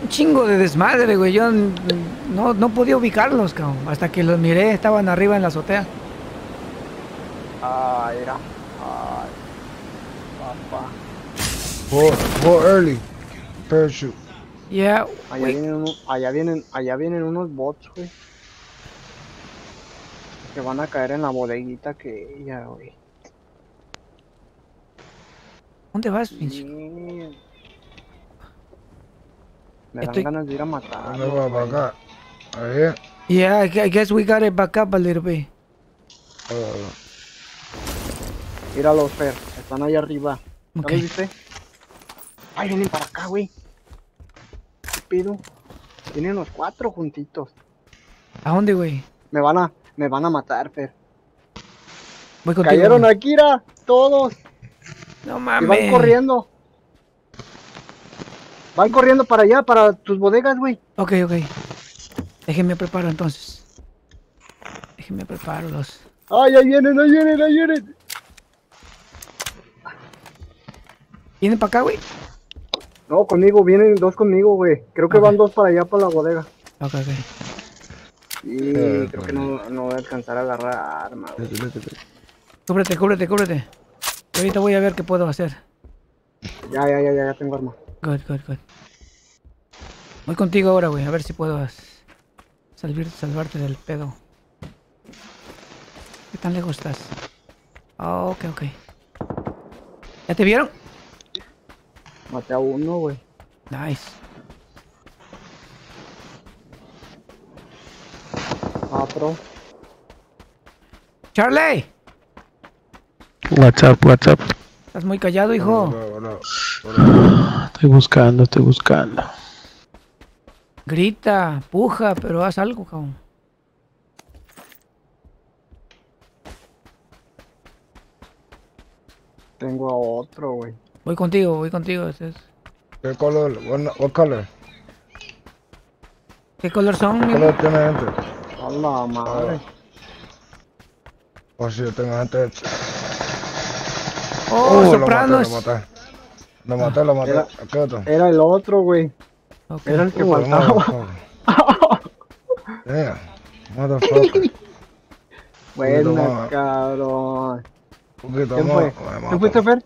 Un chingo de desmadre, güey. Yo no, no podía ubicarlos, cabrón. Hasta que los miré, estaban arriba en la azotea. Ah, era. Ay. Papá. Go early. Parachute. Ya, Allá vienen, uno- allá vienen, allá vienen unos bots, güey. Que van a caer en la bodeguita que ella, güey. ¿Dónde vas, pinche? Sí. Me Estoy- dan ganas de ir a matar. ¿Dónde va para acá? Ahí. Yeah, I gu- I guess we got it back up a little bit. Uh, Míralos, Fer. Están ahí arriba. ¿Ya Ok. los viste? Ay, vienen para acá, güey. Vienen los cuatro juntitos. ¿A dónde, güey? Me van a, me van a matar, Fer. Voy contigo. Cayeron aquí, Akira. Todos. No Y mames. van corriendo. Van corriendo para allá, para tus bodegas, güey. Ok, ok. Déjenme preparo entonces. Déjenme preparo los. Ay, ahí vienen, ahí vienen, ahí vienen. ¿Vienen para acá, güey? No, conmigo, vienen dos conmigo, güey. Creo que van dos para allá, para la bodega. Ok, ok. Y creo que no, no voy a alcanzar a agarrar arma, güey. Cúbrete, cúbrete, cúbrete. Y ahorita voy a ver qué puedo hacer. Ya, ya, ya, ya, ya tengo arma. Good, good, good. Voy contigo ahora, güey. A ver si puedo salvar, salvarte del pedo. ¿Qué tan lejos estás? Ok, ok. ¿Ya te vieron? Maté a uno, güey. Nice. Pero. Charlie, What's up, what's up? estás muy callado, hijo. Hola, hola, [sighs] Estoy buscando, estoy buscando. Grita, puja, pero haz algo, cabrón. Tengo a otro, güey. Voy contigo, voy contigo. este es- ¿Qué color? What, color? ¿Qué color son? ¿Qué color tiene gente? A la madre. O si yo tengo gente. Oh, Uh, sopranos. Lo maté, lo maté. Lo maté, lo Era- maté. ¿Qué otro? Era el otro, güey. Era el que Uh, faltaba. Damn, motherfucker. [laughs] Buena, cabrón. Un poquito ¿Quién fue? me ¿Tú mata. fuiste, Fer?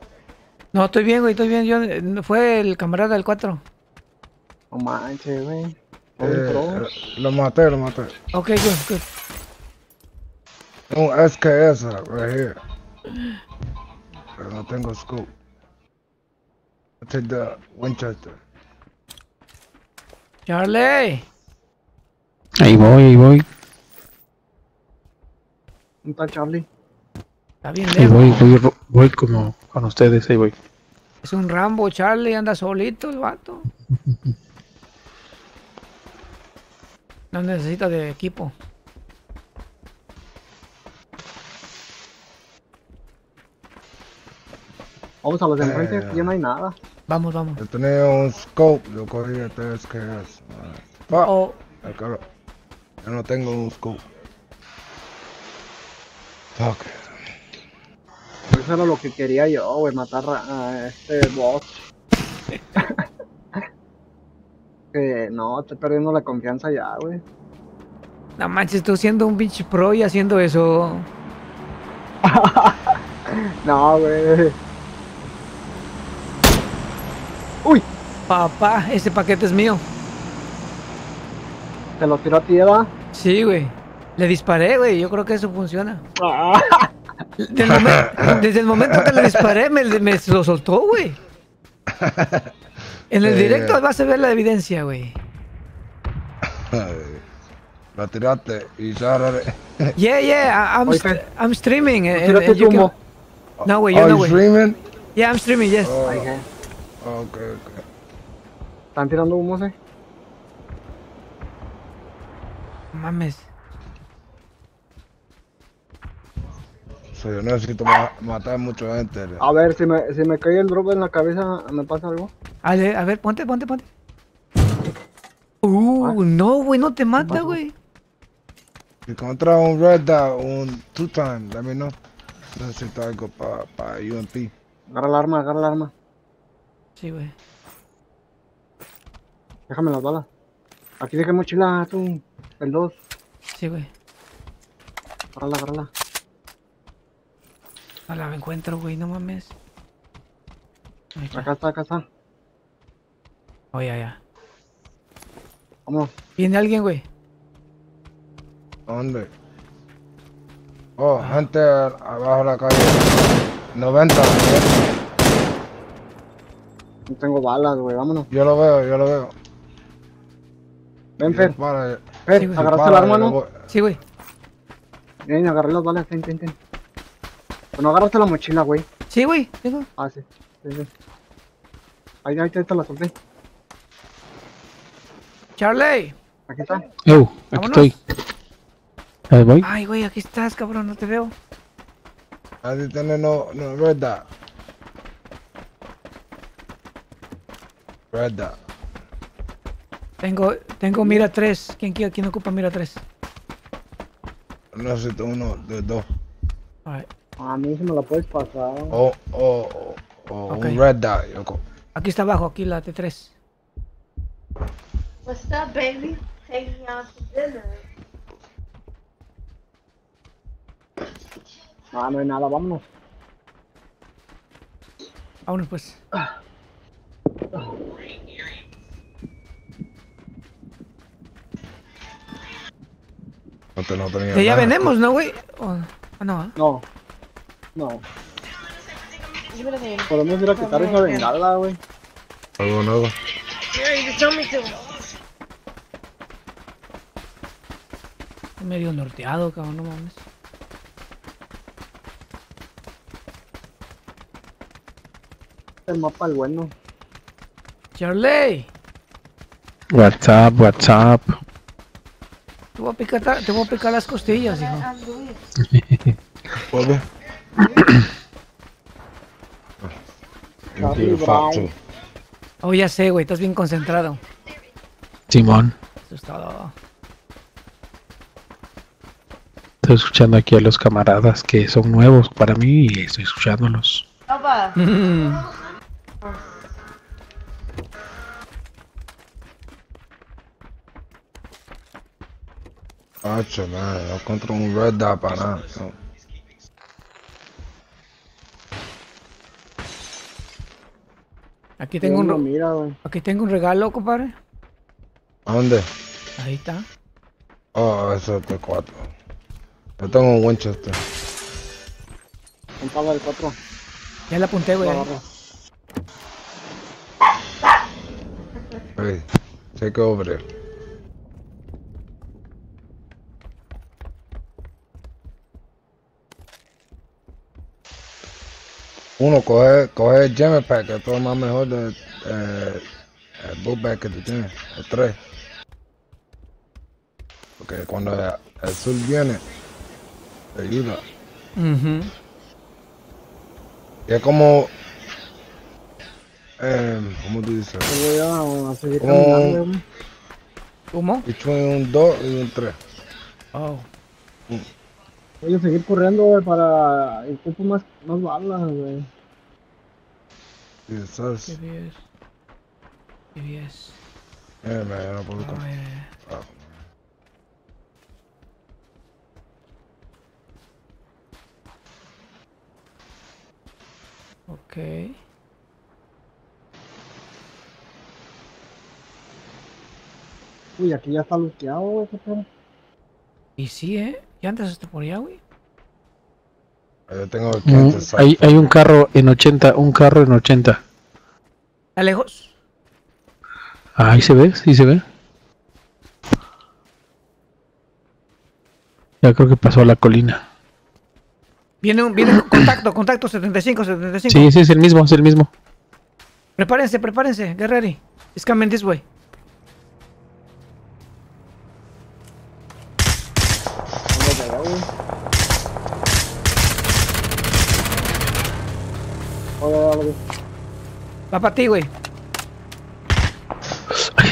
No, estoy bien, güey, estoy bien. Yo, eh, fue el camarada del 4. No manches, güey. Eh, eh, lo maté, lo maté. Ok, good, good. Un SKS right here. Pero no tengo scope. I take the Winchester. Charlie. Ahí voy, ahí voy. ¿Dónde está Charlie? Está bien Ahí voy, voy, voy como con ustedes, ahí voy. Es un Rambo, Charlie, anda solito el vato. [laughs] No necesita de equipo. Vamos a los de enfrente, Eh. aquí ya no hay nada. Vamos, vamos. Yo tenía un scope, yo cogí este SKS. Ah, Oh, el carro. Yo no tengo un scope. Fuck. Eso era lo que quería yo, güey, matar a este bot. [laughs] que no, estoy perdiendo la confianza ya, güey. no manches, tú siendo un bitch pro y haciendo eso. [laughs] No, güey. Uy, Papá, ese paquete es mío. te lo tiró a ti, ¿verdad? Sí, güey. Le disparé, güey. Yo creo que eso funciona. [laughs] Desde el, momen- desde el momento que le disparé, me, me lo soltó, güey. En el Eh. directo vas a ver la evidencia, güey. La tiraste y Sara. Yeah, yeah, I'm, st- I'm streaming. Tírate and you tu can- humo. No, güey, Oh, yo no, you güey. streaming? Yeah, I'm streaming, yes. Oh, Ay, ¿qué? ok, ok. ¿Están tirando humos, eh? Mames. So, yo necesito ma- matar mucha gente. A ver, si me, si me cae el drop en la cabeza, ¿me pasa algo? A ver, a ver, ponte, ponte, ponte. Uh, no, güey, no te mata, güey. Si encuentras un red dot, un two time, let me know. Necesito algo para pa UMP. Agarra el arma, agarra el arma. Sí, güey. Déjame las balas. Aquí dejé mochila, tú. El 2. Sí, güey. Agárrala, agárrala. No la encuentro, güey, no mames. Ahí está. Acá está, acá está. Oh, ya, ya. Vamos. Viene alguien, güey. ¿Dónde? Oh, gente abajo de la calle. 90. No tengo balas, güey. Vámonos. Yo lo veo, yo lo veo. Ven, Fer. Para, Fer, Sí, güey. agarraste el arma, ¿no? Sí, güey. Ven, agarré las balas. Ten, ten, ten. Pero no agarraste la mochila, güey. Sí, güey. Tengo. Ah, sí. Sí, sí. Ahí, ahí te, te la solté. Charlie. Aquí está. Oh, aquí Vámonos. estoy. Ahí voy. Ay, güey, aquí estás, cabrón, no te veo. Ahí tiene no, no. Red dot. Tengo, tengo mira 3. ¿Quién, quién ocupa mira 3? Necesito uno de dos. Alright. A mí se me la puedes pasar. O, o, o, o Ok. un red dot, yoco. Aquí está abajo, aquí la T3. What's up, baby? Taking out to dinner. Ah, no hay nada, vámonos. Vámonos, pues. No, te, no tenía Que ya nada. venemos, ¿no, güey? O- ah, no, ¿ah? No. No. Podemos ir a quitar esa bengala, güey. Algo nuevo. Medio norteado, cabrón, no mames. El mapa el bueno. Charlie. What's up, what's up. Te voy a picar, te voy a picar las costillas, hijo. ¿Puedo? Yo. Oh, ya sé, güey, estás bien concentrado. Simón. Eso es todo. Estoy escuchando aquí a los camaradas que son nuevos para mí y estoy escuchándolos. Opa. Hacho, man, no encuentro un red para nada. Aquí tengo un, mira, güey. aquí tengo un regalo, compadre. ¿A dónde? Ahí está. Oh, eso es de cuatro. Yo tengo un Winchester. Un palo del 4. Ya la apunté, güey. Hey, take over there. Uno, coge, coge el Gem Pack, que es todo más mejor de eh, el book bag que tú tienes, el 3. Porque cuando el, el sur viene, te ayuda. Ujú. Y es como, eh, ¿cómo tú dices? ¿Humo? Between un 2 y un 3. Oh. Voy a seguir corriendo, güey, para... Ocupo más, más balas, güey. Sabes, Qué bien. Qué bien. eh, yo no puedo ya. ah. Ok. Uy, aquí ya está luqueado, güey, qué pedo. Y sí, ¿eh? ¿Ya andas hasta por allá, güey? Yo tengo Mm, hay, hay un carro en 80, un carro en 80. ¿Está lejos? Ahí se ve, sí se ve. Ya creo que pasó a la colina. Viene un, viene un contacto, contacto 75, 75. Sí, sí, es el mismo, es el mismo. Prepárense, prepárense, Guerreri. It's coming this way. Güey. Va para ti, güey.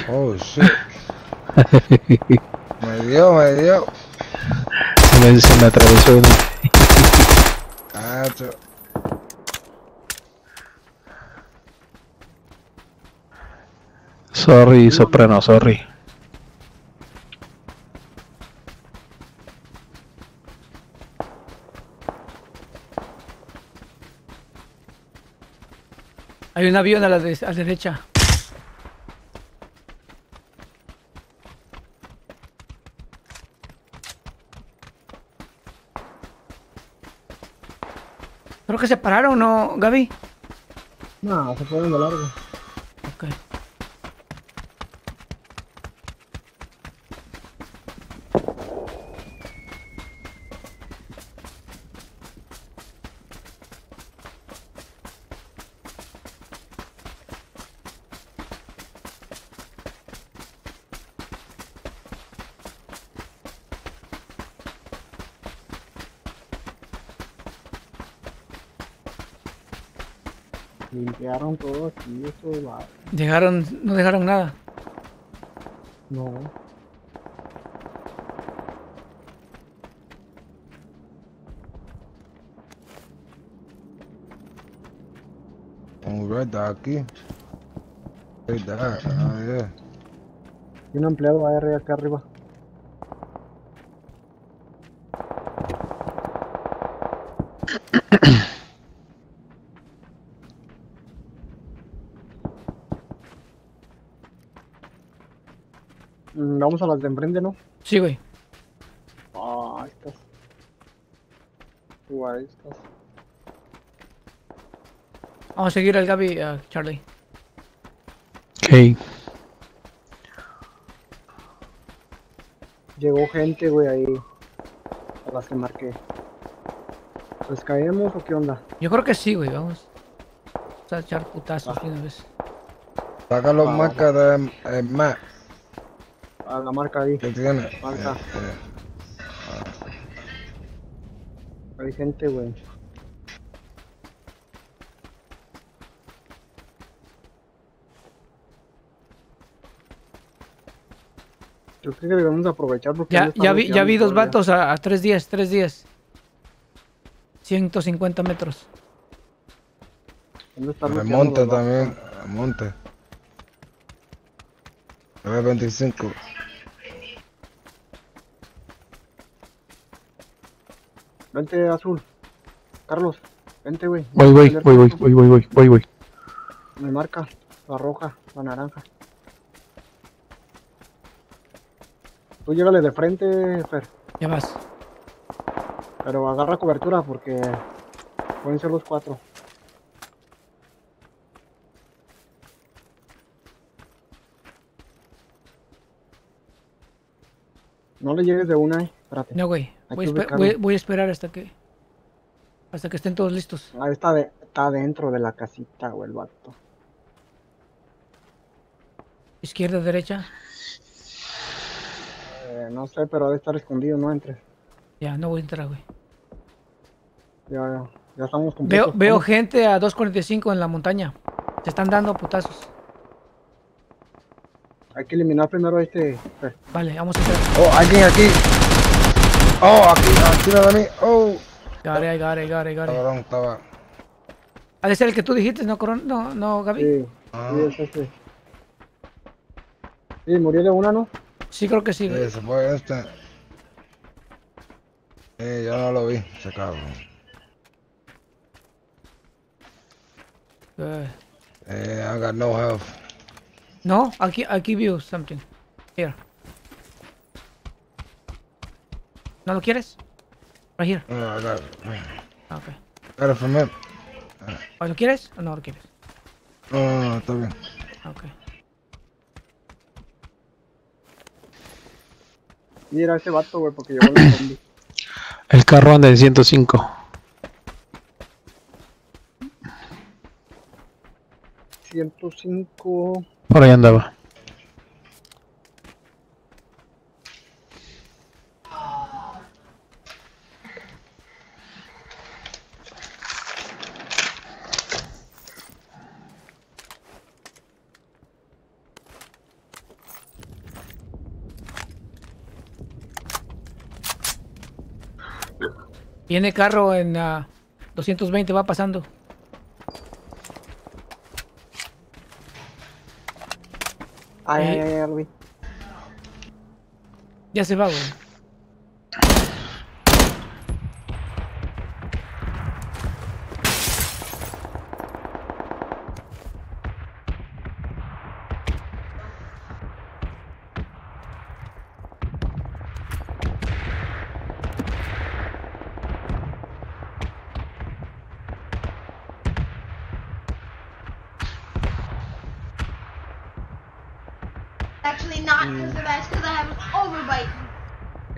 Oh shit. [laughs] Me dio, me dio. Se me, se me atravesó. uno. Cacho. Sorry, soprano, sorry. Hay un avión a la, a la derecha. Creo que se pararon, ¿no, Gaby? No, se fueron de largo. Ok. Limpiaron todo aquí, eso va. Llegaron, no dejaron nada. No. Un red aquí. Red ah, yeah. Y un empleado AR acá arriba. Mm, Vamos a las de enfrente, ¿no? Sí, güey. Ah, ahí estás. Tú ahí estás. Vamos a seguir al Gaby, a Charlie. Ok. Llegó gente, güey, ahí. A las que marqué. ¿Pues caemos o qué onda? Yo creo que sí, güey, vamos. Vamos a echar putazos de una vez. Saca los Va, va, marcas de eh, map A la marca ahí. que tiene. Marca. Eh, eh. Hay gente, güey. Yo creo que debemos aprovechar porque Ya, ya, vi, ya vi dos todavía. vatos a, a tres días, tres días. 150 metros. ¿Dónde está De bloqueando monte los vatos? también. de Monte. 925. Vente azul. Carlos, vente, güey. Voy, voy, voy, voy, voy, voy, voy, voy. Me marca la roja, la naranja. Tú llégale de frente, Fer. Ya vas. Pero agarra cobertura porque pueden ser los cuatro. No le llegues de una, eh. Espérate. No, güey. Voy, a que esper- ubicarlo. voy- voy a esperar hasta que. Hasta que estén todos listos. Ahí está, de, está dentro de la casita, güey, el vato. Izquierda, derecha. Eh, no sé, pero debe estar escondido, no entres. Ya, no voy a entrar, güey. Ya, ya, ya estamos Veo, completos. veo Vamos. gente a 2.45 en la montaña. Se están dando putazos. Hay que eliminar primero a este. Fer. Vale, vamos a entrar. Oh, alguien aquí. Oh, aquí, aquí de mí. Oh. Got it, got it. Cabrón, estaba. Ha de ser el que tú dijiste, ¿no, Coron? No, no, Gaby. Sí, Ah, sí, es este. Sí, murió de una, ¿no? Sí, creo que sí. sí, se fue este. Eh, yo no lo vi, ese cabrón. Eh, Eh, I got no health. No, aquí, aquí view something. Here. ¿No lo quieres? Right here. No, I got, Ah, Ok. got it from him. ¿O ¿Lo quieres o no lo quieres? No, no, no, está bien. Ah, Ok. Mira ese vato, güey, porque llegó el zombie. [coughs] El carro anda en 105. 105. Por ahí andaba. Viene carro en ah, 220, va pasando. Ay, Eh. ay, ay, ya lo vi. Ya se va, güey.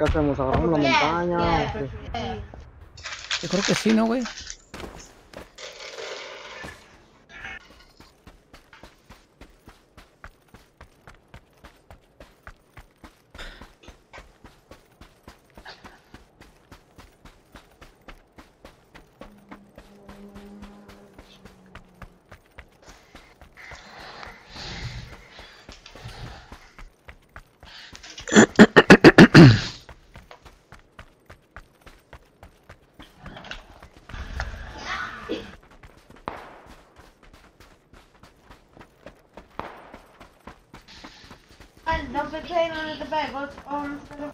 Hacemos? ¿Agarramos la montaña? yeah. Yo creo que sí, ¿no, güey? And don't be playing under the bed. What's on the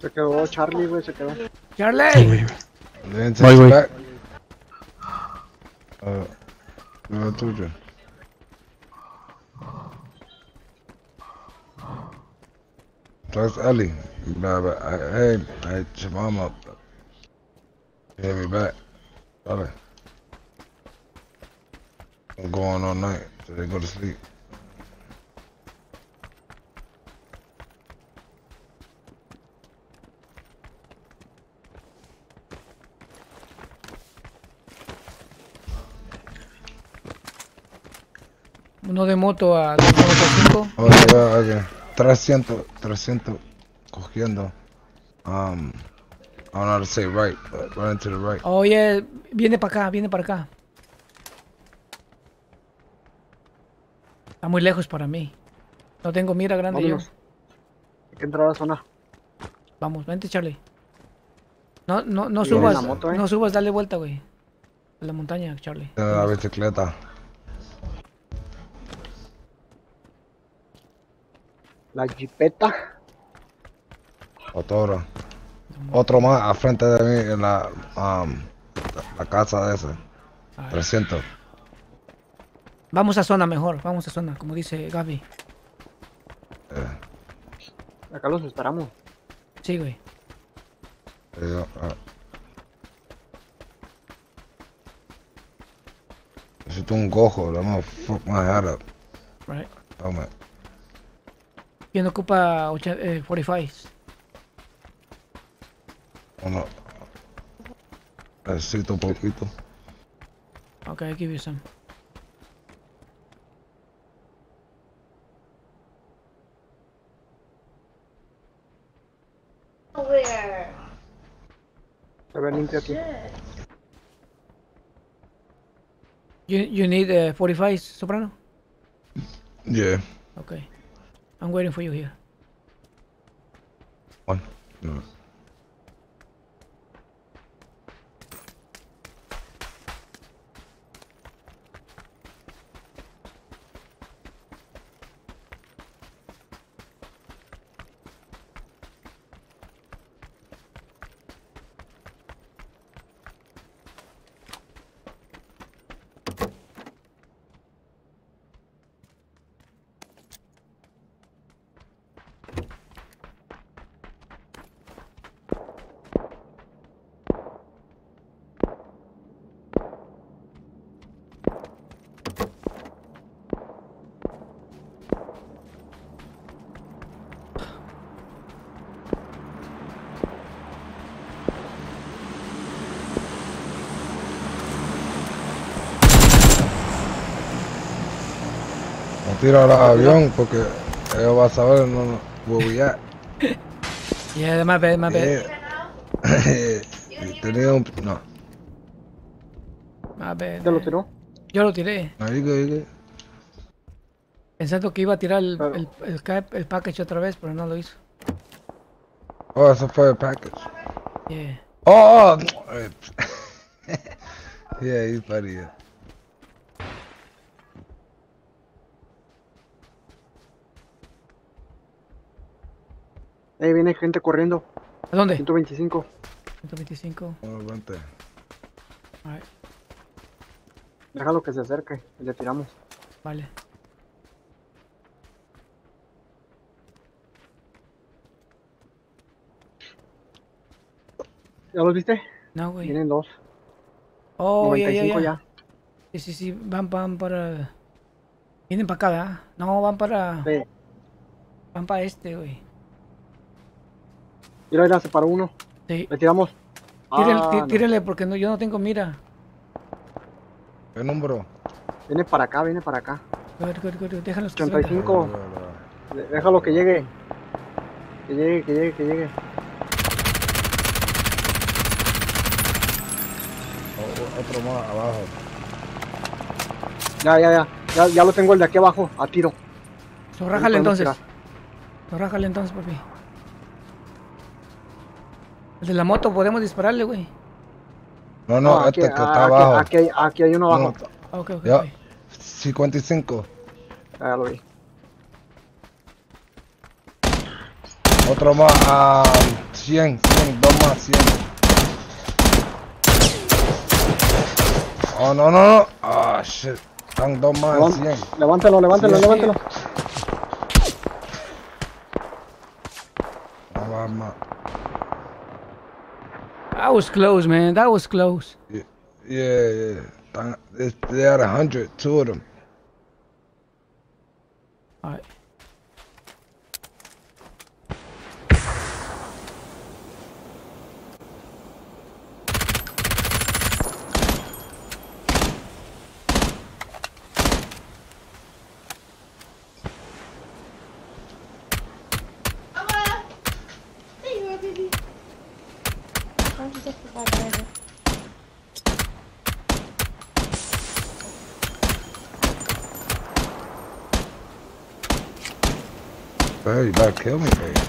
Se quedó Charlie, güey, se quedó. Sí, Charlie. güey. Then Voy, take voy. it back. Uh, no tuyo. That's Ellie. Nah, but I, hey, I hit your mom up. She hit me back. Ellie. I'm going all night till they go to sleep. Uno de moto a 295. Oh, yeah, okay. 300, 300 cogiendo. Um, I don't know how to say right, but running to the right. Oye, viene para acá, viene para acá. Está muy lejos para mí. No tengo mira grande yo. Vámonos. Hay que entrar a la zona. Vamos, vente, Charlie. No, no, no subas. la moto, ¿eh? No subas, dale vuelta, güey. A la montaña, Charlie. De la bicicleta. La jipeta. Otro. Otro más al frente de mí en la, um, la casa de ese. A ver. 300. Vamos a zona mejor, vamos a zona, como dice Gaby. Eh, Acá los esperamos. Sí, güey. eh, ah. Necesito un gojo, le vamos a fuck my head up. Right. ¿Quién ocupa ocha- eh, 45? Uno. Necesito un poquito. Okay, I'll give you some. Where? Aquí. You, you need uh, 45, Soprano? Yeah. Okay. I'm waiting for you here. One. No. Tiro al avión porque ellos van a saber no, no, where we at. Yeah, my bad, my bad. Yeah. Tenía un... No, My bad. ¿Ya lo tiró? Yo lo tiré, no, you good. pensando que iba a tirar el, Claro. el, el, package otra vez, pero no lo hizo. Oh, eso fue el package. Yeah. Oh, oh. [laughs] yeah, he's funny. Yeah. Eh, viene gente corriendo. ¿A dónde? 125. 125. Oh, vente. Alright, Déjalo que se acerque. y Le tiramos. vale. ¿Ya los viste? No, güey. Vienen dos. Oh, ya, ya, 95 ya. ya. Sí, sí, sí, van, van para... Vienen para acá, ¿verdad? No, van para... Sí. Van para este, güey. Mira, mira, se paró uno. Sí. Le tiramos. Tírele, Ah, tí- no. tírele porque no, yo no tengo mira. ¿Qué número? Viene para acá, viene para acá. Good, good, good, good. Déjalos que se vengan. 85. De- Déjalo que llegue. Que llegue, que llegue, que llegue. Otro más abajo. Ya, ya, ya. Ya, ya lo tengo el de aquí abajo. A tiro. So, rájale Ahí podemos entonces. So, rájale entonces, papi. El de la moto, podemos dispararle, güey. No, no, aquí, este que ah, está aquí- abajo. Aquí, hay, aquí hay uno No, abajo. Ah, Ok, ok, Ya. ok. 55. Ya lo vi. Otro más a 100, 100, dos más 100. Oh, no, no, no. Ah, shit. Están dos más Levant- 100. Levántalo, levántalo, Sí, sí. levántalo. No más, más. That was close, man. That was close. Yeah, yeah. It's- they had a hundred, two of them. Alright. There about to kill me, baby.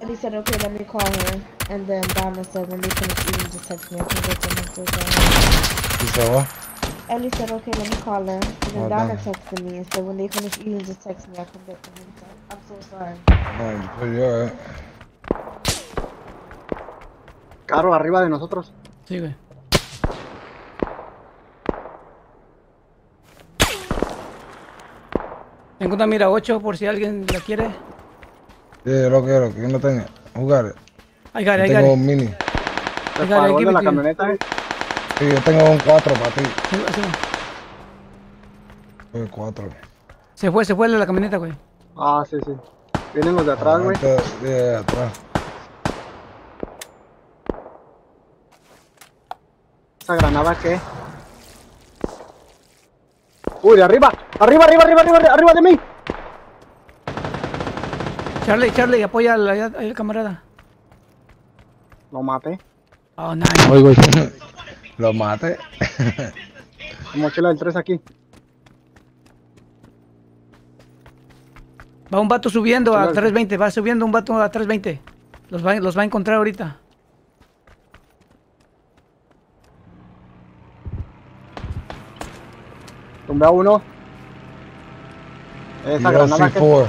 Ellie said, okay, let me call her. And then Donna said, when they finish eating, just text me. I can get them until then. You said what? Ellie said, okay, let me call her. And then Oh, Donna damn. texted me and said, when they finish eating, just text me. I can get them until I'm so sorry. Oh, you pretty alright. Caro, arriba de nosotros. Sí, güey. Tengo una mira 8 por si alguien la quiere. Yeah, lo quiero, que no tenga. Jugar. I got it, I Yo got tengo it. un mini. El give de la camioneta, eh. Sí, yo tengo un 4 para ti. Sí, sí. Un 4. Se fue, se fue el de la camioneta, güey. Ah, sí, sí. Vienen los de atrás, güey. Yeah, atrás. ¿Esa granada qué? Uy, de arriba. Arriba, arriba, arriba, arriba, arriba de mí. Charlie, Charlie, apoya al, al- al camarada. Lo maté. Oh, nice. Oigo, [laughs] Lo mate. [laughs] Mochila del 3 aquí. Va un vato subiendo a Charlie. 320, va subiendo un vato a 320. Los va, los va a encontrar ahorita. Tumbé a uno. Esa granada que... C4.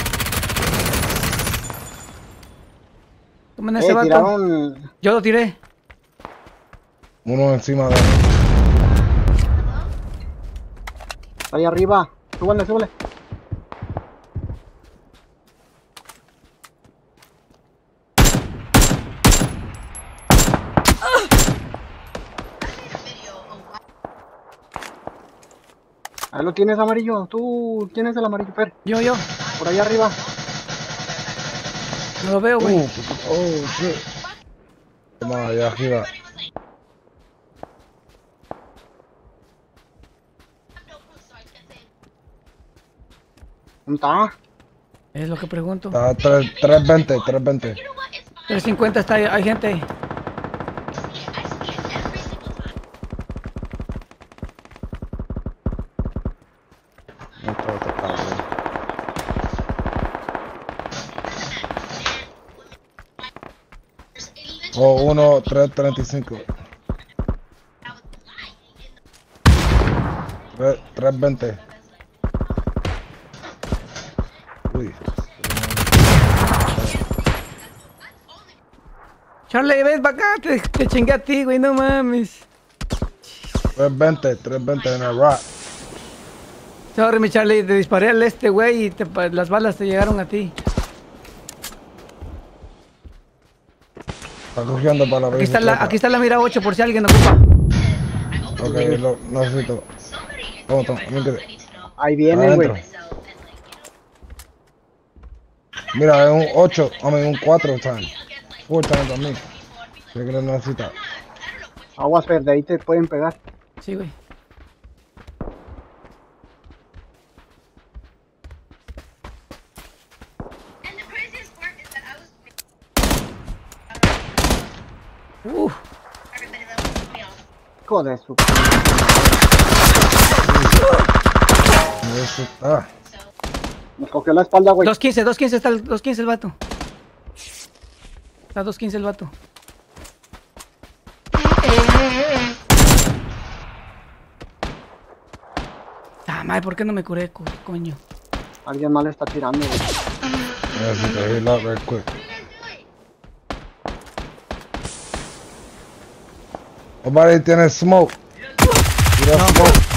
Tomen ese Eh, vato. tiraron... Yo lo tiré. Uno encima de Ahí arriba. Súbale, súbale. Ahí lo tienes amarillo. Tú tienes el amarillo, Fer. Yo, yo. Por allá arriba. No lo veo, güey. Oh, shit. Oh, Toma, allá arriba. ¿Dónde está? Es lo que pregunto. Está 320, 320. 350 está, hay gente. 1.335. 3, 320. Uy. Charlie, ves para acá, te, te chingué a ti, güey, no mames. 320, 320 en el rock. Sorry, mi Charlie, te disparé al este, güey, y te, las balas te llegaron a ti. Está cogiendo para la Aquí está la, aquí está la mira 8 por si alguien ocupa. Ok, lo necesito. Toma, toma, Ahí viene, güey. Mira, es un 8, I mean, un 4 times. 4 times a mí. Sé que lo necesita. Aguas, Fer, de ahí te pueden pegar. Sí, güey. Uf, Hijo de su... Está. Nos cogió la espalda, güey. 215, 215 está el 215 el vato. Está 215 el vato. Ah, madre, ¿por qué no me curé, co- coño? Alguien mal está tirando, güey. Up real Nobody tiene smoke. Tira smoke.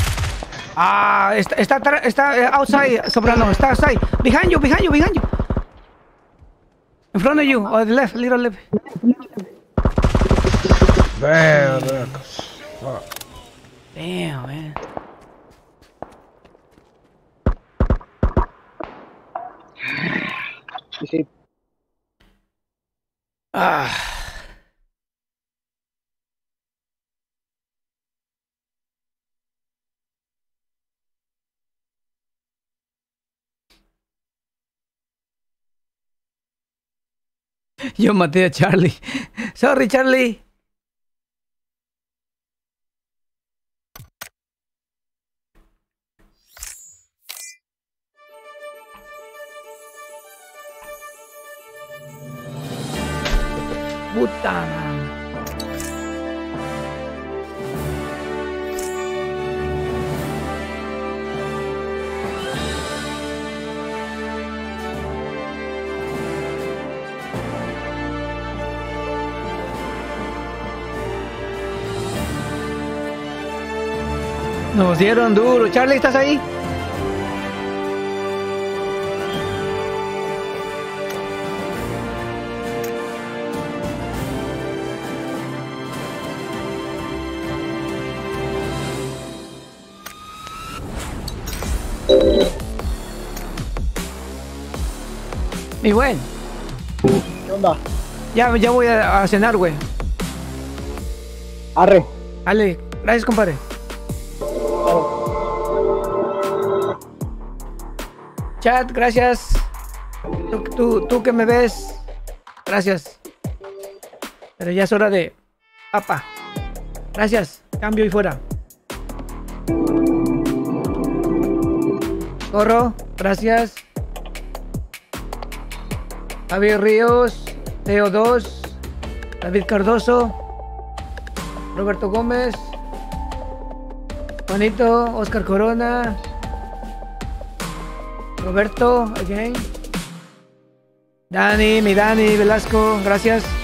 Ah, está, está, está eh, outside, Soprano, está outside. Behind you, behind you, behind you. In front of you, or the left, little left. Damn, damn. Fuck. Damn, man. Ah. Yo maté a Charlie. Sorry, Charlie. Nos dieron duro. Charlie, ¿estás ahí? Mi buen, ¿Qué onda? ya, ya voy a, a cenar, güey. Arre. Ale, gracias, compadre. Chat, gracias. Tú, tú, que me ves, gracias. Pero ya es hora de... Apa. Gracias. Cambio y fuera. Corro, gracias. Javier Ríos, Teo 2, David Cardoso, Roberto Gómez, Juanito, Oscar Corona, Roberto, again. Dani, mi Dani Velasco, gracias.